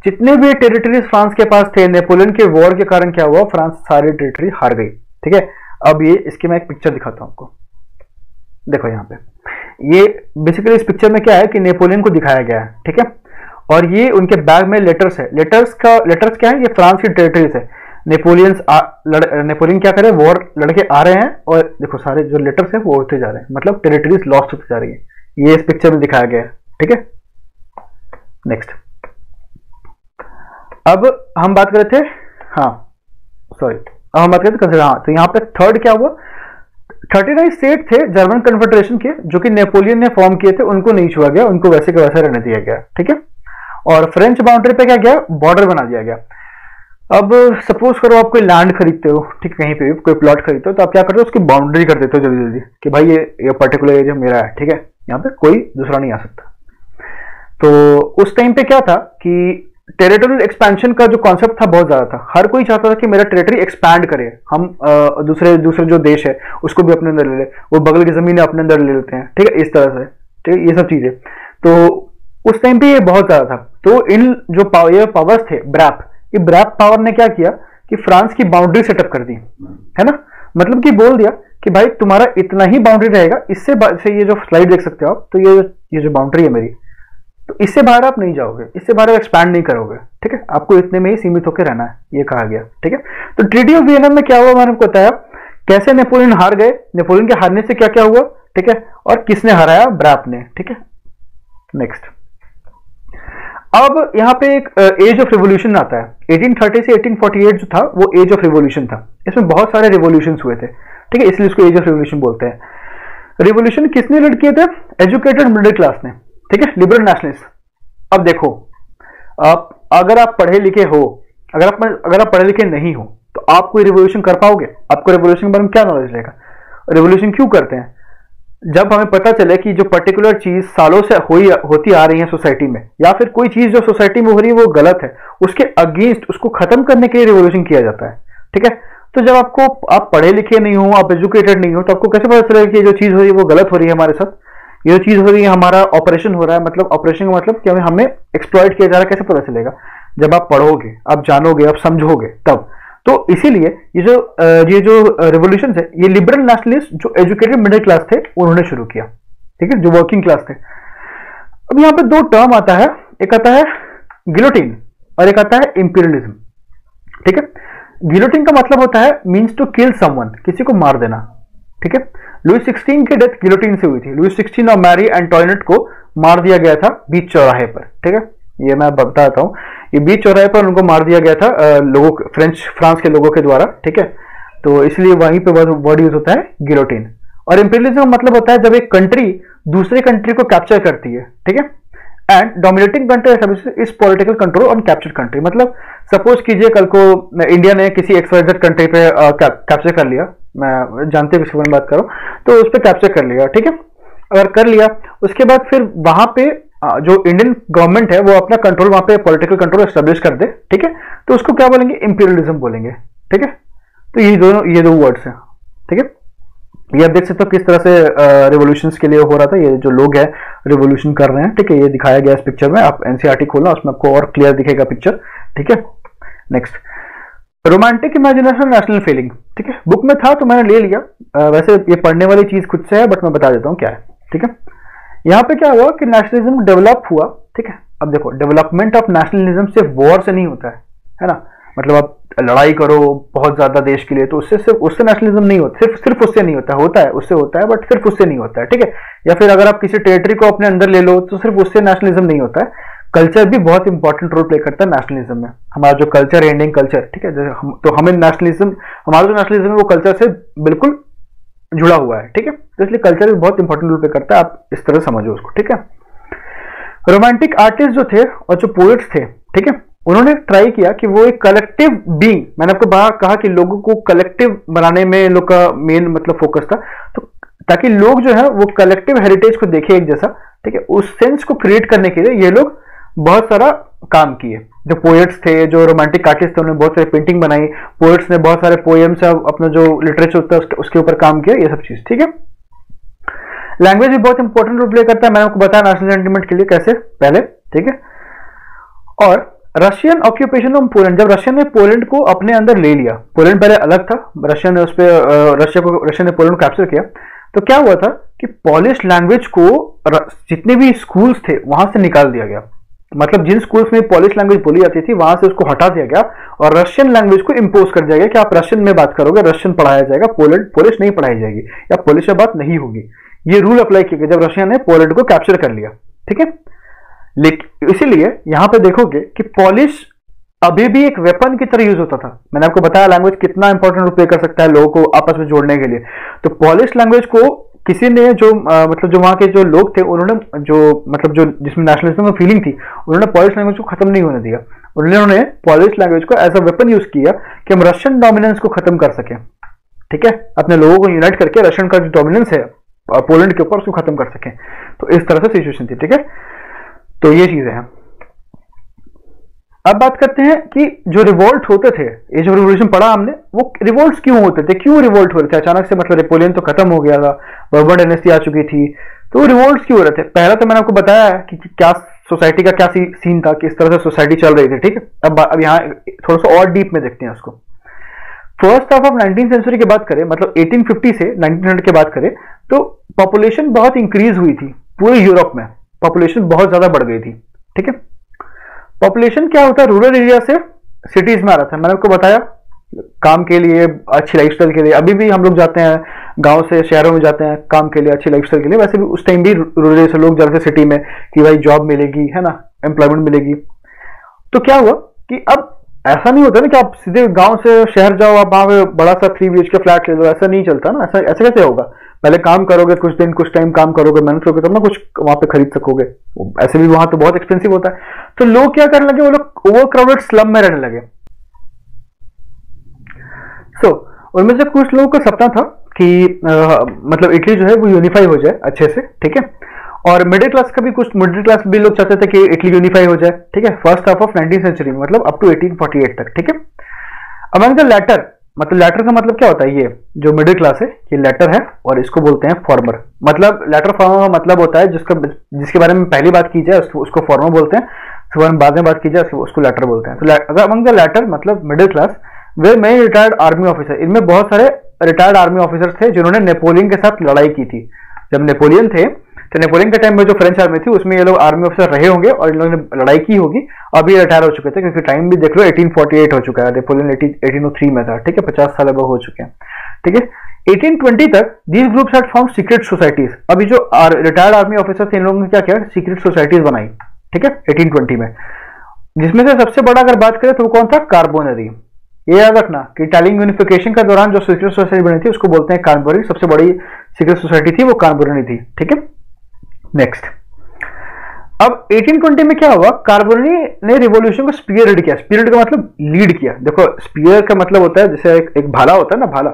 जितने भी टेरिटरीज फ्रांस के पास थे, नेपोलियन के वॉर के कारण क्या हुआ? फ्रांस सारी टेरिटरी हार गई। ठीक है? अब ये, इसकी मैं एक पिक्चर दिखाता हूँ आपको। देखो यहाँ पे। ये बेसिकली इस पिक्चर में क्या है कि नेपोलियन को दिखाया गया है। ठीक है? और ये उनके बैग में लेटर्स है। लेटर्स का लेटर्स क्या है? ये फ्रांस की टेरिटरीज है। नेपोलियंस नेपोलियन क्या करे वॉर, लड़के आ रहे हैं और देखो सारे जो लेटर्स है वो होते जा रहे हैं। मतलब टेरिटरीज लॉस्ट होते जा रही है। ये इस पिक्चर में दिखाया गया ठीक है? नेक्स्ट अब हम बात कर रहे थे हाँ सॉरी अब हम बात करते थे हाँ तो यहाँ पे थर्ड क्या हुआ? थर्टी नाइन स्टेट थे जर्मन कन्फेडरेशन के, जो कि नेपोलियन ने फॉर्म किए थे, उनको नहीं छुआ गया, उनको वैसे के वैसे रहने दिया गया, ठीक है? और फ्रेंच बाउंड्री पे क्या गया? बॉर्डर बना दिया गया। अब सपोज़ करो आप कोई लैंड खरीदते हो, ठीक, कहीं पे भी, कोई प्लॉट खरीदते हो तो आप क्या करते हो, उसकी बाउंड्री कर देते हो जल्दी जल्दी कि भाई ये ये पर्टिकुलर एरिया मेरा है, ठीक है? यहाँ पे कोई दूसरा नहीं आ सकता। तो उस टाइम पे क्या था कि टेरिटोरियल एक्सपेंशन का जो कॉन्सेप्ट था बहुत ज़्यादा था। हर कोई चाहता था कि मेरा टेरिटरी एक्सपैंड करे। हम दूसरे दूसरे जो देश है, उसको भी अपने अंदर ले ले। वो बगल की ज़मीन अपने अंदर ले लेते हैं। ठीक है? इस तरह से। ठीक है? ये सब चीज़ें। तो उस टाइम पे ये बहुत ज़्यादा था। तो इन जो पावर पावर्स थे ब्रैप ये ब्रैप पावर ने क्या किया कि फ्रांस की बाउंड्री सेटअप कर दी। है ना? मतलब कि बोल दिया कि भाई तुम्हारा इतना ही बाउंड्री रहेगा, इससे से ये जो स्लाइड देख सकते हो आप तो ये ये जो बाउंड्री है मेरी तो इससे बाहर आप नहीं जाओगे, इससे बाहर आप एक्सपैंड नहीं करोगे, ठीक है? आपको इतने में ही सीमित होकर रहना है, ये कहा गया, ठीक है? तो ट्रीटी ऑफ़ वियना में क्या हुआ मैंने आपको बताया? कैसे नेपोलियन हार गए? नेपोलियन के हारने से क्या क्या हुआ? ठीक है? और किसने हराया? ब्रैप ने, ठीक है? नेक्स्ट अब यहाँ पे एक एज ऑफ़ रिवोल्यूशन आता है। 1830 से 1848 जो था, वो एज ऑफ़ रिवोल्यूशन था। इसमें बहुत सारे रिवोल्यूशन हुए थे। ठीक है, इसलिए इसको एज ऑफ़ रिवोल्यूशन बोलते हैं। रिवोल्यूशन किसने लीड किए थे? एजुकेटेड मिडिल क्लास ने। ठीक है लिबरल नेशनलिस्ट अब देखो, आप, अगर आप पढ़े लिखे हो, अगर आप अगर आप पढ़े लिखे नहीं हो तो आप कोई रिवोल्यूशन कर पाओगे? आपको रिवोल्यूशन के बारे में क्या नॉलेज रहेगा? रिवोल्यूशन क्यों करते हैं? जब हमें पता चले कि जो पर्टिकुलर चीज़ सालों से हुई, होती आ रही है सोसाइटी में, या फिर कोई चीज़ जो सोसाइटी में हो रही है, वो गलत है, उसके अगेंस्ट उसको खत्म करने के लिए रिवोल्यूशन किया जाता है, ठीक है? तो जब आपको, आप पढ़े लिखे नहीं हो, आप एजुकेटेड नहीं हो तो आपको कैसे पता चलेगा कि जो चीज़ हो रही है, वो गलत हो रही है हमारे साथ? ये जो चीज़ हो रही है, हमारा ऑपरेशन हो रहा है मतलब ऑपरेशन का मतलब कि हमें एक्सप्लॉइट किया जा रहा है, कैसे पता चलेगा? जब आप पढ़ोगे, आप जानोगे, आप समझोगे, तब। तो इसीलिए ये जो ये जो रिवोल्यूशन है, ये लिबरल नेशनलिस्ट जो एजुकेटेड मिडिल क्लास थे, उन्होंने शुरू किया। ठीक है? जो वर्किंग क्लास थे। अब यहाँ पे दो टर्म आता है। एक आता है गिलोटिन और एक आता है इंपीरियलिज्म ठीक है? गिलोटिन का मतलब होता है मींस टू किल समवन किसी को मार देना। ठीक है? लुइस सिक्सटीन की डेथ गिलोटिन से हुई थी। लुइस सिक्सटीन और मैरी एंटोइनेट को मार दिया गया था बीच चौराहे पर। ठीक है? ये मैं बताता हूँ। ये बीच चौराहे पर उनको मार दिया गया था लोगों फ्रेंच, फ्रांस के लोगों के द्वारा, ठीक है? तो इसलिए वहीं पे वर्ड यूज़ होता है, गिलोटिन। और इंपीरियलिज्म का मतलब होता है जब एक कंट्री दूसरे कंट्री को कैप्चर करती है, ठीक है? And dominating country is political control on capture country मतलब सपोज़ कीजिए कल को इंडिया ने किसी एक्सवाइजेड कंट्री पे कैप्चर कर लिया, मैं जानते में बात करो तो उस पर कैप्चर कर लिया, ठीक है? अगर कर लिया, उसके बाद फिर वहाँ पे जो इंडियन गवर्नमेंट है वो अपना कंट्रोल वहाँ पे पॉलिटिकल कंट्रोल एस्टेब्लिश कर दे ठीक है? तो उसको क्या बोलेंगे? इंपीरियलिज्म बोलेंगे ठीक है? तो ये दोनों ये दो वर्ड्स हैं ठीक है? ये आप देख सकते हो किस तरह से रिवोल्यूशन के लिए हो रहा था ये जो लोग हैं रिवोल्यूशन कर रहे हैं ठीक है? ये दिखाया गया इस पिक्चर में आप एनसीआरटी e खोलना उसमें आपको और क्लियर दिखेगा पिक्चर ठीक है? Next romantic imagination national feeling ठीक है? बुक में था तो मैंने ले लिया आ, वैसे ये पढ़ने वाली चीज़ खुद से है बट मैं बता देता हूँ क्या है ठीक है? यहाँ पे क्या हुआ कि नेशनलिज्म डेवलप हुआ, ठीक है? अब देखो डेवलपमेंट ऑफ़ नेशनलिज्म सिर्फ़ वॉर से नहीं होता है है ना? मतलब आप लड़ाई करो बहुत ज़्यादा देश के लिए तो उससे सिर्फ़, उससे नेशनलिज्म नहीं होता, सिर्फ़ सिर्फ़ उससे नहीं होता होता है, उससे होता है बट सिर्फ़ उससे नहीं होता है, ठीक है? या फिर अगर आप किसी टेरिटरी को अपने अंदर ले लो तो सिर्फ़ उससे नेशनलिज्म नहीं होता है। कल्चर भी बहुत इंपॉर्टेंट रोल प्ले करता है नेशनलिज्म में। हमारा जो कल्चर है इंडियन कल्चर ठीक है? हम तो हमें नेशनलिज्म हमारा जो नेशनलिज्म है वो कल्चर से बिल्कुल जुड़ा हुआ है, ठीक है? तो इसलिए कल्चर भी बहुत इंपॉर्टेंट रोल करता है, आप इस तरह समझो उसको, ठीक है? रोमांटिक आर्टिस्ट जो थे और जो पोएट्स थे, ठीक है? उन्होंने ट्राई किया कि वो एक कलेक्टिव बींग मैंने आपको बाहर कहा कि लोगों को कलेक्टिव बनाने में इन लोग का मेन मतलब फोकस था तो ताकि लोग जो है, वो कलेक्टिव हेरिटेज को देखे एक जैसा, ठीक है? उस सेंस को क्रिएट करने के लिए ये लोग बहुत सारा काम किए। जो पोएट्स थे, जो रोमांटिक आर्टिस्ट थे, उन्होंने बहुत सारी पेंटिंग बनाई। पोएट्स ने बहुत सारे पोएम्स अपना जो लिटरेचर होता है उसके ऊपर काम किया, ये सब चीज़, ठीक है? लैंग्वेज भी बहुत इंपॉर्टेंट रोल प्ले करता है। मैंने आपको बताया नेशनल सेंटिमेंट के लिए कैसे, पहले, ठीक है? और रशियन ऑक्यूपेशन ऑफ़ पोलैंड जब रशिया ने पोलैंड को अपने अंदर ले लिया पोलैंड पहले अलग था रशिया ने उस पर रशिया को रशिया ने पोलैंड को कैप्चर किया तो क्या हुआ था कि पॉलिश लैंग्वेज को जितने भी स्कूल्स थे, वहाँ से निकाल दिया गया। मतलब जिन स्कूल्स में पॉलिश लैंग्वेज बोली जाती थी, वहाँ से उसको हटा दिया गया और रशियन लैंग्वेज को इम्पोज कर दिया गया कि आप रशियन में बात करोगे रशियन पढ़ाया जाएगा पोलैंड पोलिश नहीं पढ़ाई जाएगी, या पोलिश में बात नहीं होगी। ये रूल अप्लाई किया गया जब रशिया ने पोलैंड को कैप्चर कर लिया, ठीक है? लेकिन इसीलिए यहाँ पे देखोगे कि पॉलिश अभी भी एक वेपन की तरह यूज़ होता था। मैंने आपको बताया लैंग्वेज कितना इंपॉर्टेंट रोल प्ले कर सकता है लोगों को आपस में जोड़ने के लिए। तो पॉलिश लैंग्वेज को किसी ने जो आ, मतलब जो वहाँ के जो लोग थे उन्होंने जो मतलब जो जिसमें नेशनलिज्म में फीलिंग थी उन्होंने पॉलिश लैंग्वेज को खत्म नहीं होने दिया। उन्होंने पॉलिश लैंग्वेज को एज अ वेपन यूज़ किया कि हम रशियन डोमिनेंस को खत्म कर सकें। ठीक है? अपने लोगों को यूनाइट करके रशियन का जो डोमिनेंस है पोलैंड के ऊपर उसको खत्म कर सकें। तो इस तरह से सिचुएशन थी ठीक है? तो ये चीज़ें हैं। अब बात करते हैं कि जो रिवोल्ट होते थे, ये जो रिवोल्यूशन पढ़ा हमने, वो रिवोल्ट क्यों होते थे? क्यों रिवोल्ट हो रहे थे? अचानक से मतलब नेपोलियन तो खत्म हो गया था बर्बन डायनेस्टी आ चुकी थी। तो रिवोल्ट क्यों हो रहे थे? पहला तो मैंने आपको बताया कि क्या सोसाइटी का क्या सीन था, किस तरह से सोसाइटी चल रही थी, ठीक है? अब अब यहाँ थोड़ा सा और डीप में देखते हैं उसको। First half of nineteen century की बात करें मतलब 1850 से 1900 की बात करें तो पॉपुलेशन बहुत इंक्रीज हुई थी पूरे यूरोप में। पॉपुलेशन बहुत ज़्यादा बढ़ गई थी, ठीक है? पॉपुलेशन क्या होता है रूरल एरिया से? सिटीज़ में आ रहा था। मैंने आपको बताया, काम के लिए, अच्छी लाइफस्टाइल के लिए। अभी भी हम लोग जाते हैं, गाँव से शहरों में जाते हैं, काम के लिए, अच्छी लाइफस्टाइल के लिए। वैसे भी उस टाइम भी रूरल से लोग जाते थे सिटी में कि भाई जॉब मिलेगी, है ना? एम्प्लॉयमेंट मिलेगी। तो क्या हुआ कि अब ऐसा नहीं होता ना कि आप सीधे गाँव से शहर जाओ, आप वहाँ बड़ा सा थ्री के फ्लैट ले लो, ऐसा नहीं चलता ना, ऐसा ऐसा कैसे होगा? पहले काम करोगे, कुछ दिन, कुछ टाइम काम करोगे, मेहनत करोगे, तब ना कुछ वहाँ पे खरीद सकोगे। ऐसे भी वहाँ तो बहुत एक्सपेंसिव होता है। तो लोग क्या करने लगे, वो लोग ओवर क्राउडेड स्लम में रहने लगे। सो उनमें से कुछ लोगों का सपना था कि मतलब इटली जो है वो यूनिफाई हो जाए अच्छे से, ठीक है? और मिडिल क्लास का भी कुछ मिडिल क्लास भी लोग चाहते थे कि इटली यूनिफाई हो जाए ठीक है? First half of nineteen century में मतलब अप टू 1848 तक ठीक है? अमंग द लेटर मतलब लेटर का मतलब क्या होता है? ये जो मिडिल क्लास है ये लेटर है और इसको बोलते हैं फॉर्मर मतलब लेटर फॉर्मर का मतलब होता है जिसका जिसके बारे में पहली बात की जाए उसको, उसको फॉर्मर बोलते हैं फिर बाद में बात की जाए उसको लेटर बोलते हैं। तो अगर अमंग द लेटर मतलब मिडिल क्लास वे मेन रिटायर्ड आर्मी ऑफिसर इनमें बहुत सारे रिटायर्ड आर्मी ऑफिसर थे जिन्होंने नेपोलियन के साथ लड़ाई की थी। जब नेपोलियन थे तो नेपोलियन के टाइम में जो फ्रेंच आर्मी थी, उसमें ये लोग आर्मी ऑफिसर रहे होंगे और इन लोगों ने लड़ाई की होगी। अभी रिटायर हो चुके थे, क्योंकि टाइम भी देख लो 1848 हो चुका है। नेपोलियन 1803 में था, ठीक है? पचास साल अब हो चुके हैं। ठीक है? 1820 तक these groups had found secret societies अभी जो रिटायर्ड आर्मी ऑफिसर थे, इन लोगों ने क्या किया? सीक्रेट सोसाइटीज बनाई। ठीक है? 1820 में। जिसमें से सबसे बड़ा अगर बात करें तो वो कौन था? कार्बोनरी ये याद रखना कि इटालियन यूनिफिकेशन के दौरान जो सीक्रेट सोसाइटी बनी थी, उसको बोलते हैं कार्बोनरी सबसे बड़ी सीक्रेट सोसाइटी थी, वो कार्बोनरी थी। ठीक है? नेक्स्ट अब 1820 में क्या हुआ? कार्बोनी ने रिवॉल्यूशन को स्पीयर किया। स्पीयर का मतलब लीड किया। देखो स्पीयर का मतलब होता है जैसे एक, एक भाला होता है ना भाला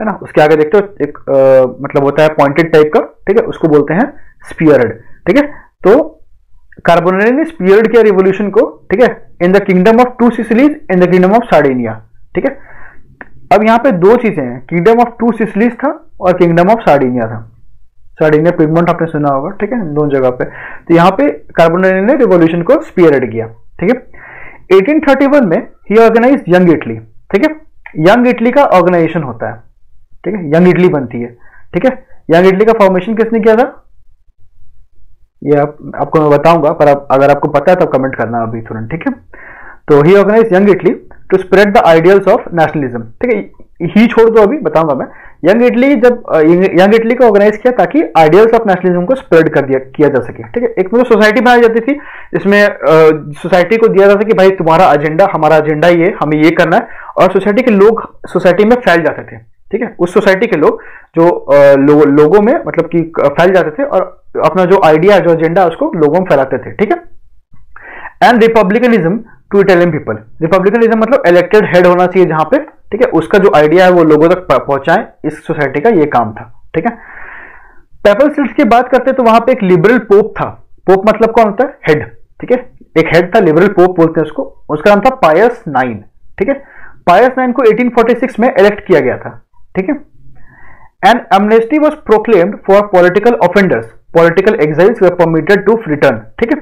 है ना? उसके आगे देखते हो एक आ, मतलब होता है पॉइंटेड टाइप का ठीक है? उसको बोलते हैं स्पीयर ठीक है? तो कार्बोनरी ने स्पीयर्ड किया रिवोल्यूशन को ठीक है? In the kingdom of two Sicilies in the kingdom of Sardinia ठीक है? अब यहाँ पे दो चीज़ें हैं। किंगडम ऑफ़ टू सिसिलीज था और किंगडम ऑफ़ सार्डिनिया था। सार्डिनिया पिगमेंट आपने सुना होगा ठीक है? दोनों जगह पे। तो यहाँ पे कार्बोनरी ने रिवोल्यूशन को स्पीयर्ड किया ठीक है? 1831 में ही ऑर्गेनाइज यंग इटली ठीक है? यंग इटली का ऑर्गेनाइजेशन होता है ठीक है? यंग इटली बनती है ठीक है? यंग इटली का फॉर्मेशन किसने किया था? ये आप, आपको मैं बताऊँगा पर आप, अगर आपको पता है तो कमेंट करना अभी तुरंत ठीक है? तो he organise Young Italy to spread the ideals of nationalism ठीक है? ही छोड़ दो अभी बताऊँगा मैं। यंग इटली जब यंग इटली को ऑर्गेनाइज किया ताकि आइडियल्स ऑफ़ नेशनलिज्म को स्प्रेड कर दिया किया जा सके ठीक है? एक मतलब सोसाइटी बनाई जाती थी इसमें सोसाइटी को दिया जाता कि भाई तुम्हारा एजेंडा हमारा एजेंडा ये हमें ये करना है और सोसाइटी के लोग सोसाइटी में फैल जाते थे ठीक है? उस सोसाइटी के लोग जो लो, लोगों में मतलब कि फैल जाते थे और अपना जो आइडिया जो एजेंडा उसको लोगों में फैलाते थे ठीक है? And republicanism to Italian people republicanism मतलब इलेक्टेड हेड होना चाहिए जहाँ पे, ठीक है? उसका जो आइडिया है वो लोगों तक पहुँचाए, इस सोसाइटी का ये काम था, ठीक है? पेपल स्टेट्स की बात करते तो वहाँ पे एक लिबरल पोप था। पोप मतलब कौन होता है हेड ठीक है? एक हेड था लिबरल पोप बोलते हैं उसको। उसका नाम था पायस नाइन ठीक है? पायस नाइन को 1846 में इलेक्ट किया गया था, ठीक है? And amnesty was proclaimed for political offenders political exiles were permitted to return ठीक है?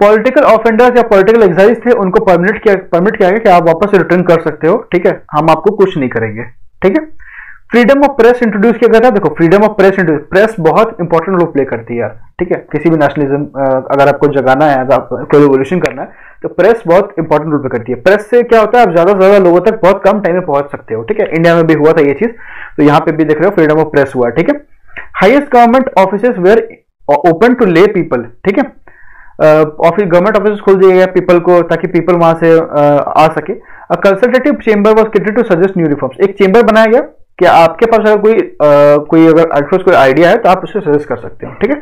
पॉलिटिकल ऑफेंडर्स या पॉलिटिकल एग्जाइल्स थे, उनको परमिट किया परमिट किया गया कि आप वापस रिटर्न कर सकते हो, ठीक है? हम आपको कुछ नहीं करेंगे, ठीक है? फ्रीडम ऑफ़ प्रेस इंट्रोड्यूस किया गया था। देखो freedom of press introduce press बहुत इंपॉर्टेंट रोल प्ले करती है यार, ठीक है? किसी भी नेशनलिज्म अगर आपको जगाना है, अगर कोई रिवोल्यूशन करना है तो प्रेस बहुत इंपॉर्टेंट रोल प्ले करती है। प्रेस से क्या होता है, आप ज़्यादा से ज़्यादा लोगों तक बहुत कम टाइम में पहुँच सकते हो, ठीक है? इंडिया में भी हुआ था ये चीज़ तो यहाँ पे भी देख रहे हो फ्रीडम ऑफ़ प्रेस हुआ, ठीक है? Highest government office were open to lay people ठीक है? ऑफ़िस गवर्नमेंट ऑफ़िस खोल दिया गया पीपल को ताकि पीपल वहाँ से uh, आ सके। Consultative chamber was created to suggest new reforms एक चेंबर बनाया गया कि आपके पास अगर कोई आ, uh, कोई अगर एटफर्स्ट कोई आइडिया है तो आप उसे सजेस्ट कर सकते हो ठीक है?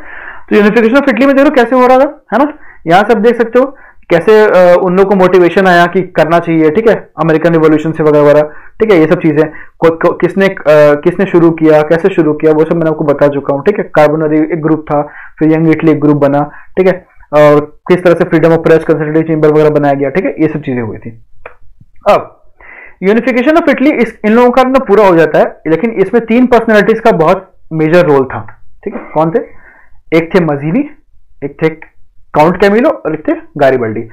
तो यूनिफिकेशन ऑफ़ इटली में देखो कैसे हो रहा था है ना? यहाँ से आप देख सकते हो कैसे आ, उन लोगों को मोटिवेशन आया कि करना चाहिए ठीक है? अमेरिकन रिवोल्यूशन से वगैरह वगैरह ठीक है? ये सब चीज़ें किसने आ, किसने शुरू किया कैसे शुरू किया वो सब मैंने आपको बता चुका हूँ ठीक है? कार्बोनरी एक ग्रुप था फिर यंग इटली एक ग्रुप बना ठीक है? और किस तरह से freedom of press consultative chamber वगैरह बनाया गया ठीक है? ये सब चीज़ें हुई थी। अब यूनिफिकेशन ऑफ़ इटली इस इन लोगों का पूरा हो जाता है लेकिन इसमें तीन पर्सनैलिटीज का बहुत मेजर रोल था ठीक है? कौन थे? एक थे मजीनी एक थे काउंट कैमिलो और एक थे गारीबल्डी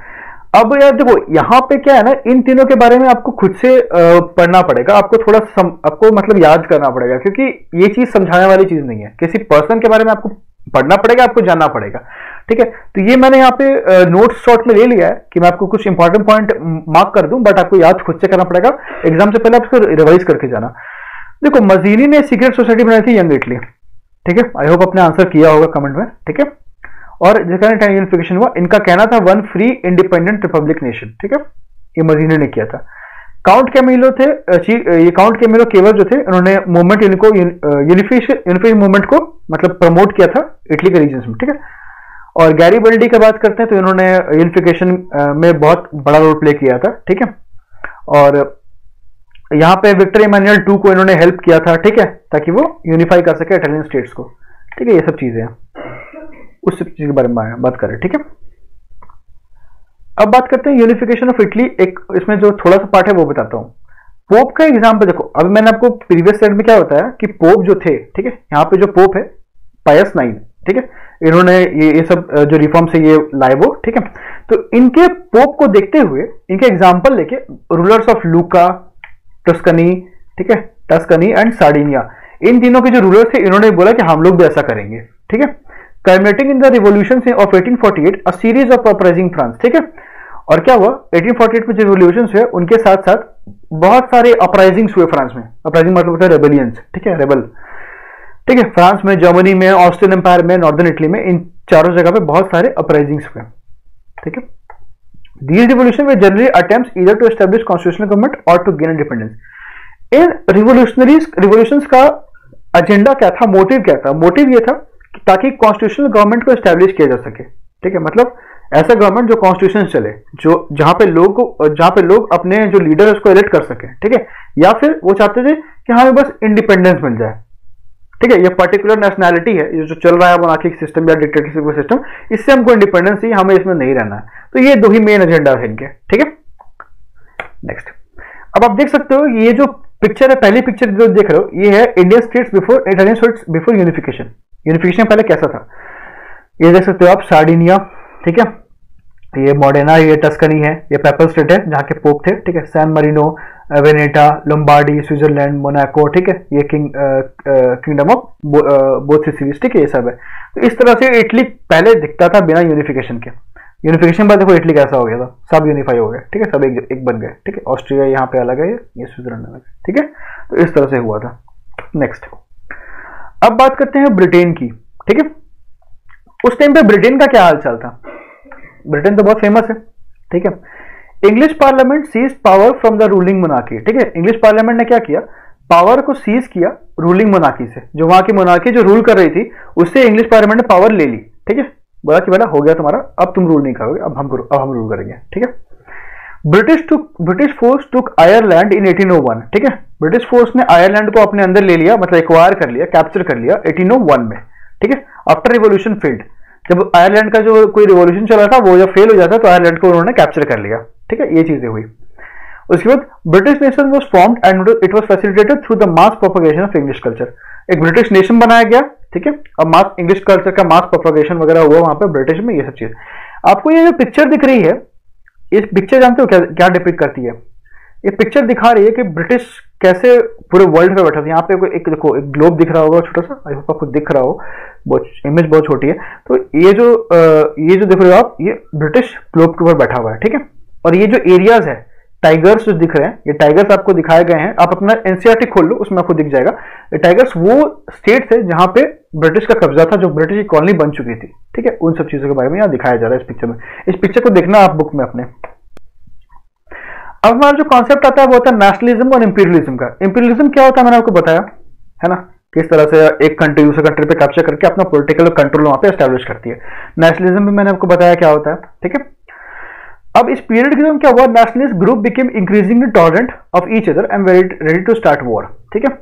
अब यार देखो यहाँ पे क्या है ना इन तीनों के बारे में आपको खुद से पढ़ना पड़ेगा आपको थोड़ा सम, आपको मतलब याद करना पड़ेगा क्योंकि ये चीज़ समझाने वाली चीज़ नहीं है। किसी पर्सन के बारे में आपको पढ़ना पड़ेगा आपको जानना पड़ेगा। ठीक है? तो ये मैंने यहाँ पे नोट शॉर्ट में ले लिया है कि मैं आपको कुछ इंपॉर्टेंट पॉइंट मार्क कर दूँ बट आपको याद खुद से करना पड़ेगा। एग्ज़ाम से पहले आप उसको रिवाइज करके जाना। देखो, मजीनी ने सीक्रेट सोसाइटी बनाई थी यंग इटली ठीक है? आई होप अपने आंसर किया होगा कमेंट में। ठीक है? और जिसका हुआ, इनका कहना था one free independent republic nation ठीक है? ये मजीनी ने किया था। काउंट कैमिलो थे ये काउंट कैमिलो केवल जो थे, उन्होंने मूवमेंट इनको यूनिफिकेशन मूवमेंट को मतलब प्रमोट किया था इटली के रीजन में। ठीक है? और गैरी बल्डी की बात करते हैं तो इन्होंने यूनिफिकेशन में बहुत बड़ा रोल प्ले किया था, ठीक है? और यहाँ पे विक्टर इमानुअल टू को इन्होंने हेल्प किया था, ठीक है? ताकि वो यूनिफाई कर सके इटालियन स्टेट्स को। ठीक है, ये सब चीज़ें हैं। उस चीज़ के बारे में बात करें, ठीक है? अब बात करते हैं यूनिफिकेशन ऑफ़ इटली एक इसमें जो थोड़ा सा पार्ट है वो बताता हूँ। पोप का एग्ज़ाम्पल देखो। अभी मैंने आपको प्रीवियस साइड में क्या बताया कि पोप जो थे, ठीक है? यहाँ पे जो पोप है पायस नाइन ठीक है? इन्होंने ये ये सब जो रिफॉर्म से ये लाए वो, ठीक है? तो इनके पोप को देखते हुए, इनके एग्ज़ाम्पल लेके रूलर्स ऑफ़ लूका टस्कनी ठीक है? टस्कनी एंड सार्डिनिया इन तीनों के जो रूलर्स थे, इन्होंने बोला कि हम लोग भी ऐसा करेंगे, ठीक है? Culminating in the revolution of 1848 a series of uprising France ठीक है? और क्या हुआ? 1848 में जो रिवोल्यूशन हुए, उनके साथ साथ बहुत सारे अपराइजिंग्स हुए फ्रांस में। अपराइजिंग मतलब होता है रेबेलियंस ठीक है? रेबल ठीक है, फ्रांस में, जर्मनी में, ऑस्ट्रियन एम्पायर में, नॉर्दर्न इटली में, इन चारों जगह पे बहुत सारे अपराइजिंग्स हुए। ठीक है? दीज रिवोल्यूशन में जनरली अटेम्प्ट इधर टू एस्टेब्लिश कॉन्स्टिट्यूशनल गवर्नमेंट और टू गेन इंडिपेंडेंस इन रिवोल्यूशनरीज रिवोल्यूशन का एजेंडा क्या था? मोटिव क्या था? मोटिव ये था कि ताकि कॉन्स्टिट्यूशनल गवर्नमेंट को एस्टेब्लिश किया जा सके। ठीक है? मतलब ऐसा गवर्नमेंट जो कॉन्स्टिट्यूशन चले, जो जहाँ पे लोग, जहाँ पे लोग अपने जो लीडर है उसको इलेक्ट कर सके। ठीक है? या फिर वो चाहते थे कि हमें बस इंडिपेंडेंस मिल जाए। ठीक है, ये पर्टिकुलर नेशनैलिटी है, ये जो चल रहा है मोनार्किक सिस्टम या डिक्टेटरशिप का सिस्टम इससे हमको इंडिपेंडेंस हमें इसमें नहीं रहना है। तो ये दो ही मेन एजेंडा है इनके, ठीक है? नेक्स्ट अब आप देख सकते हो, ये जो पिक्चर है, पहली पिक्चर जो देख रहे हो, ये है Indian states before Italian states before unification unification पहले कैसा था? ये देख सकते हो आप सार्डिनिया ठीक है? ये मॉडर्ना ये टस्कनी है, ये पेपल स्टेट है, जहाँ के पोप थे, ठीक है? San Marino Veneta Lombardy Switzerland Monaco ठीक है? ये king kingdom of both Sicilies ठीक है? ये सब है। तो इस तरह से इटली पहले दिखता था बिना यूनिफिकेशन के। यूनिफिकेशन बाद देखो इटली कैसा हो गया था। सब यूनिफाई हो गया ठीक है? सब एक एक बन गए, ठीक है? ऑस्ट्रिया यहाँ पे अलग है, ये स्विट्जरलैंड अलग है, ठीक है? तो इस तरह से हुआ था। नेक्स्ट अब बात करते हैं ब्रिटेन की, ठीक है? उस टाइम पे ब्रिटेन का क्या हाल चाल था? ब्रिटेन तो बहुत फ़ेमस है, ठीक है? English parliament seize power from the ruling monarchy ठीक है? इंग्लिश पार्लियामेंट ने क्या किया? पावर को सीज किया रूलिंग मोनार्की से। जो वहाँ की मोनार्की जो रूल कर रही थी, उससे इंग्लिश पार्लियामेंट ने पावर ले ली, ठीक है? बोला कि बेटा, हो गया तुम्हारा, अब तुम रूल नहीं करोगे अब हम अब हम रूल करेंगे, ठीक है? British took British force took Ireland in 1801 ठीक है? ब्रिटिश फोर्स ने आयरलैंड को अपने अंदर ले लिया मतलब एक्वायर कर लिया कैप्चर कर लिया 1801 में, ठीक है? आफ्टर रिवोल्यूशन फ़ील्ड जब आयरलैंड का जो कोई रिवॉल्यूशन चला था, वो जब फेल हो जाता तो आयरलैंड को उन्होंने कैप्चर कर लिया। ठीक है? ये चीज़ें हुई। उसके बाद British nation was form and it was facilitated through the mass propagation of English culture एक ब्रिटिश नेशन बनाया गया, ठीक है? अब मास इंग्लिश कल्चर का मास प्रोपोगेशन वगैरह हुआ वहाँ पर ब्रिटिश में, ये सब चीज़। आपको ये जो पिक्चर दिख रही है, इस पिक्चर जानते हो क्या क्या डिपिक्ट करती है? ये पिक्चर दिखा रही है कि ब्रिटिश कैसे पूरे वर्ल्ड में बैठा था। यहाँ पे एक, देखो, एक ग्लोब दिख रहा होगा छोटा सा। आई होप आपको दिख रहा हो। बहुत इमेज बहुत छोटी है। तो ये जो ये जो देख रहे हो आप, ये ब्रिटिश ग्लोब के ऊपर बैठा हुआ है, ठीक है? और ये जो एरियाज़ है टाइगर्स जो दिख रहे हैं, ये टाइगर्स आपको दिखाए गए हैं। आप अपना एनसीआरटी खोल लो, उसमें आपको दिख जाएगा। ये टाइगर्स वो स्टेट है जहाँ पे ब्रिटिश का कब्जा था, जो ब्रिटिश की कॉलोनी बन चुकी थी, ठीक है? उन सब चीज़ों के बारे में यहाँ दिखाया जा रहा है इस पिक्चर में। इस पिक्चर को देखना आप बुक में अपने। अब हमारा जो कॉन्सेप्ट आता है, वो होता है नेशनलिज्म और इंपीरियलिज्म का। इंपीरियलिज्म क्या होता है, मैंने आपको बताया, है ना? किस तरह से एक कंट्री दूसरे कंट्री पे कैप्चर करके अपना पॉलिटिकल कंट्रोल वहाँ पे एस्टेब्लिश करती है। नेशनलिज्म भी मैंने आपको बताया क्या होता है, ठीक है? अब इस पीरियड के दौरान क्या हुआ? Nationalist group became increasingly tolerant of each other and ready to start war ठीक है?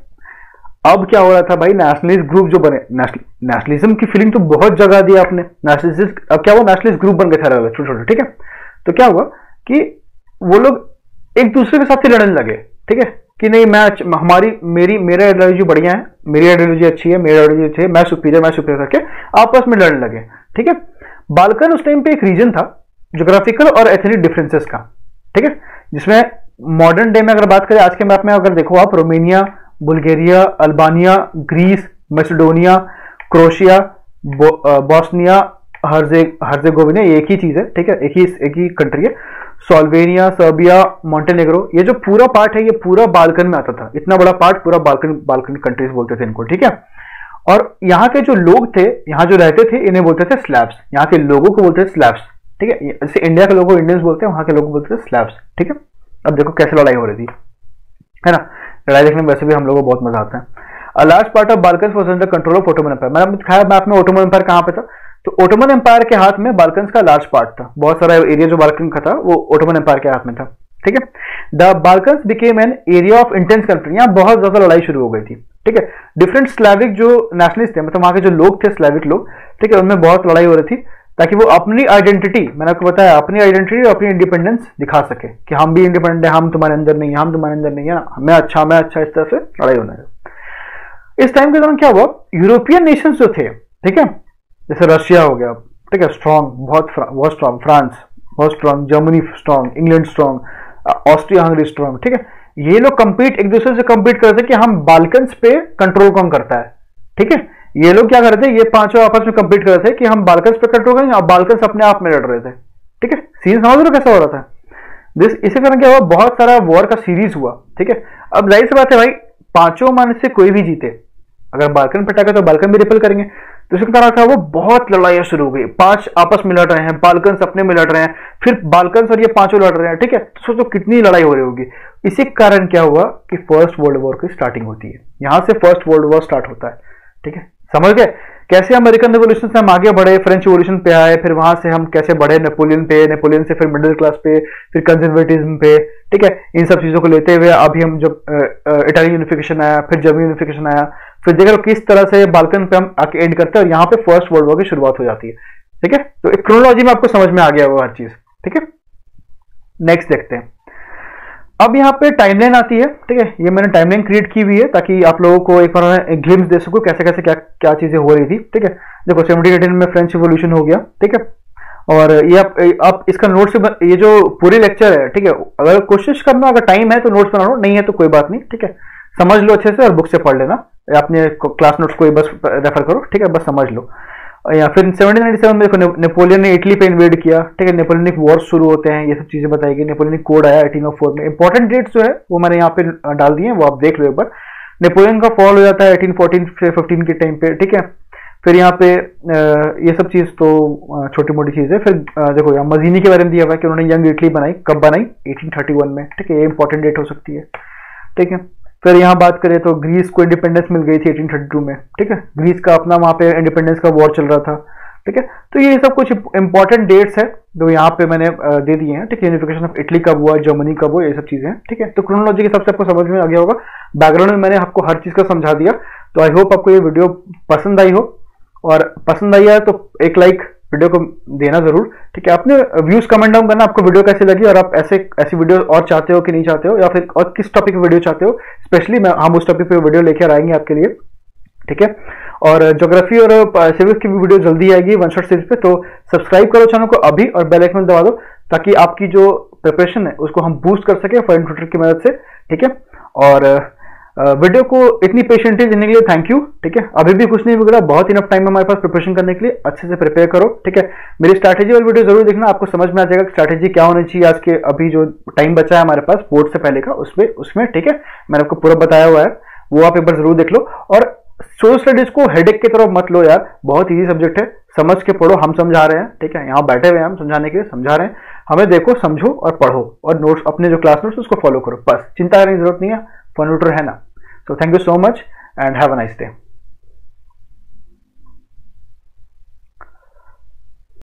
अब क्या हो रहा था भाई? नेशनलिस्ट ग्रुप जो बने नेशनलिज्म की फीलिंग तो बहुत जगह दी आपने। नेशनलिस्ट अब क्या हुआ? नेशनलिस्ट ग्रुप बन गए थे छोटे छोटे ठीक है? तो क्या हुआ कि वो लोग एक दूसरे के साथ ही लड़ने लगे, ठीक है? कि नहीं, मैं हमारी, मेरी, मेरा आइडियोलॉजी बढ़िया है, मेरी आइडियोलॉजी अच्छी है, मेरी आइडियोलॉजी अच्छी है, मैं सुपीरियर मैं सुपीरियर करके आपस में लड़ने लगे, ठीक है? बालकन उस टाइम पे एक रीजन था जोग्राफिकल और एथनिक डिफरेंसेस का, ठीक है? जिसमें मॉडर्न डे में अगर बात करें, आज के मैप में अगर देखो आप, Romania, Bulgaria, Albania, Greece, Macedonia, Croatia Bosnia, Herzi, Herzegovina, एक ही चीज़ है, ठीक है? एक ही एक ही कंट्री है। सोल्वेनिया, सर्बिया, मॉन्टेनेग्रो, ये जो पूरा पार्ट है, ये पूरा बालकन में आता था। इतना बड़ा पार्ट पूरा बालकन बालकन कंट्रीज़ बोलते थे इनको, ठीक है? और यहाँ के जो लोग थे, यहाँ जो रहते थे, इन्हें बोलते थे स्लैब्स यहाँ के लोगों को बोलते थे स्लैब्स ठीक है? जैसे इंडिया के लोगों को इंडियंस बोलते हैं, वहाँ के लोग बोलते थे स्लैब्स ठीक है? अब देखो कैसे लड़ाई हो रही थी। है ना? लड़ाई देखने में वैसे भी हम लोगों को बहुत मज़ा आता है। Large part of Balkan was under control of Ottoman empire मैंने दिखाया मैप में ओटोमन एम्पायर कहाँ पे था? तो ओटोमन एम्पायर के हाथ में बालकन का लार्ज पार्ट था। बहुत सारा एरिया जो बालकन का था, वो ओटोमन एम्पायर के हाथ में था। ठीक है? The Balkan became an area of intense country यहाँ बहुत ज़्यादा लड़ाई शुरू हो गई थी। ठीक है? डिफरेंट स्लैविक जो नेशनलिस्ट थे मतलब वहाँ के जो लोग थे स्लैविक लोग, ठीक है, उनमें बहुत लड़ाई हो रही थी, ताकि वो अपनी आइडेंटिटी मैंने आपको बताया, अपनी आइडेंटिटी और अपनी इंडिपेंडेंस दिखा सके, कि हम भी इंडिपेंडेंट है, हम तुम्हारे अंदर नहीं हम तुम्हारे अंदर नहीं है, ना मैं अच्छा मैं अच्छा इस तरह से लड़ाई होना इस टाइम के दौरान क्या हुआ? यूरोपियन नेशन जो थे, ठीक है जैसे रशिया हो गया, ठीक है स्ट्रॉन्ग बहुत बहुत स्ट्रॉन्ग फ्रांस बहुत strong Germany strong England strong Austria Hungary strong ठीक है? ये लोग कंपीट एक दूसरे से कंपीट करते कि हम बालकन्स पे कंट्रोल कौन करता है, ठीक है? ये लोग क्या करते ये पाँचों आपस में कंपीट कर रहे थे कि हम बालकन्स पे कंट्रोल करेंगे और बालकन्स अपने आप में लड़ रहे थे, ठीक है? सीन समझ लो कैसा हो रहा था? दिस इसी कारण क्या हुआ, बहुत सारा वॉर का सीरीज़ हुआ, ठीक है? अब ज़ाहिर सी बात है भाई, पाँचों मान से कोई भी जीते, अगर बालकन पे तो बालकन भी रिपेल करेंगे। तो कारण था वो बहुत लड़ाइयाँ शुरू हो गई। पाँच आपस में लड़ रहे हैं, बालकन अपने में लड़ रहे हैं, फिर बालकन और ये पाँचों लड़ रहे हैं, ठीक है? तो सोचो कितनी लड़ाई हो रही होगी। इसी कारण क्या हुआ कि फ़र्स्ट वर्ल्ड वॉर की स्टार्टिंग होती है। यहाँ से फ़र्स्ट वर्ल्ड वॉर स्टार्ट होता है, ठीक है? समझ गए? कैसे अमेरिकन रेवोल्यूशन से हम आगे बढ़े फ्रेंच रेवोल्यूशन पे आए, फिर वहाँ से हम कैसे बढ़े नेपोलियन पे नेपोलियन से फिर मिडिल क्लास पे, फिर कंजर्वेटिज्म पे, ठीक है? इन सब चीज़ों को लेते हुए अभी हम जब इटालियन यूनिफिकेशन आया, फिर जर्मन यूनिफिकेशन आया फिर देख किस तरह से बालकन पे हम आके एंड करते हैं और यहाँ पे फ़र्स्ट वर्ल्ड वॉर की शुरुआत हो जाती है। ठीक है? तो एक क्रोनोलॉजी में आपको समझ में आ गया वो हर चीज़। ठीक है? नेक्स्ट देखते हैं। अब यहाँ पे टाइमलाइन आती है। ठीक है? ये मैंने टाइमलाइन क्रिएट की हुई है ताकि आप लोगों को एक बार एक ग्लिम्स दे सको कैसे कैसे क्या क्या चीज़ें हो रही थी। ठीक है? देखो सेवेंटी एटीन में फ्रेंच रिवोल्यूशन हो गया। ठीक है? और ये आप आप इसका नोट्स ये जो पूरे लेक्चर है, ठीक है? अगर कोशिश करना अगर टाइम है तो नोट्स बना लो नहीं है तो कोई बात नहीं। ठीक है? समझ लो अच्छे से और बुक से पढ़ लेना। अपने क्लास नोट्स को बस रेफर करो, ठीक है? बस समझ लो। या फिर सेवनटीन नाइनटी सेवन में देखो नेपोलियन ने इटली पे इन्वेड किया, ठीक है? नेपोलियनिक वॉर शुरू होते हैं, ये सब चीज़ें बताई गई नेपोलियनिक कोड आया एटीन ऑफ़ फोर में। इंपॉर्टेंट डेट्स जो है, वो मैंने यहाँ पे डाल दिए वो आप देख लो एक बार। नेपोलियन का फॉल हो जाता है एटीन फोर्टीन फिफ्टीन के टाइम पे, ठीक है? फिर यहाँ पे ये सब चीज़ तो छोटी मोटी चीज़ है। फिर देखो, यहाँ मजीनी के बारे में दिया हुआ है कि उन्होंने यंग इटली बनाई, कब बनाई? 1831 में, ठीक है? ये इंपॉर्टेंट डेट हो सकती है, ठीक है? फिर यहाँ बात करें तो ग्रीस को इंडिपेंडेंस मिल गई थी 1832 में, ठीक है? ग्रीस का अपना वहाँ पे इंडिपेंडेंस का वॉर चल रहा था, ठीक है? तो ये सब कुछ इंपॉर्टेंट डेट्स है जो यहाँ पे मैंने दे दिए हैं, ठीक है? यूनिफिकेशन ऑफ़ इटली कब हुआ जर्मनी कब हुआ, ये सब चीज़ें ठीक है? तो क्रोनोलॉजी के सबसे आपको समझ में आ गया होगा। बैकग्राउंड में मैंने आपको हर चीज़ का समझा दिया। तो आई होप आपको ये वीडियो पसंद आई हो। और पसंद आई है तो एक लाइक वीडियो को देना ज़रूर। ठीक है अपने व्यूज़ कमेंट डाउन करना, आपको वीडियो कैसी लगी और आप ऐसे, ऐसी वीडियो और चाहते हो कि नहीं चाहते हो, या फिर और किस टॉपिक पे वीडियो चाहते हो स्पेशली मैं, हम उस टॉपिक पे वीडियो लेकर आएँगे आपके लिए। ठीक है? और ज्योग्राफी और सिविक्स की भी वीडियो जल्दी आएगी वन शॉट सीरीज़ पे तो सब्सक्राइब करो चैनल को अभी और बेल आइकन दबा दो, ताकि आपकी जो प्रिपरेशन है, उसको हम बूस्ट कर सके फॉरन ट्विटर की मदद से। ठीक है? और वीडियो को इतनी पेशेंटली देने के लिए थैंक यू ठीक है? अभी भी कुछ नहीं बिगड़ा बहुत इनफ टाइम है हमारे पास प्रिपरेशन करने के लिए, अच्छे से प्रिपेयर करो, ठीक है? मेरी स्ट्रैटेजी वाली वीडियो ज़रूर देखना, आपको समझ में आ जाएगा स्ट्रैटेजी क्या होनी चाहिए आज के अभी जो टाइम बचा है हमारे पास बोर्ड से पहले का, उसमें उसमें, ठीक है? मैंने आपको पूरा बताया हुआ है, वो आप एक बार ज़रूर देख लो। और सोशल स्टडीज़ को हेडेक की तरफ़ मत लो यार, बहुत ईजी सब्जेक्ट है, समझ के पढ़ो, हम समझा रहे हैं, ठीक है? यहाँ बैठे हुए हैं हम, समझाने के लिए समझा रहे हैं। हमें देखो, समझो और पढ़ो, और नोट्स अपने जो क्लास नोट्स उसको फॉलो करो, बस, चिंता करने की ज़रूरत नहीं है फन है ना So thank you so much and have a nice day.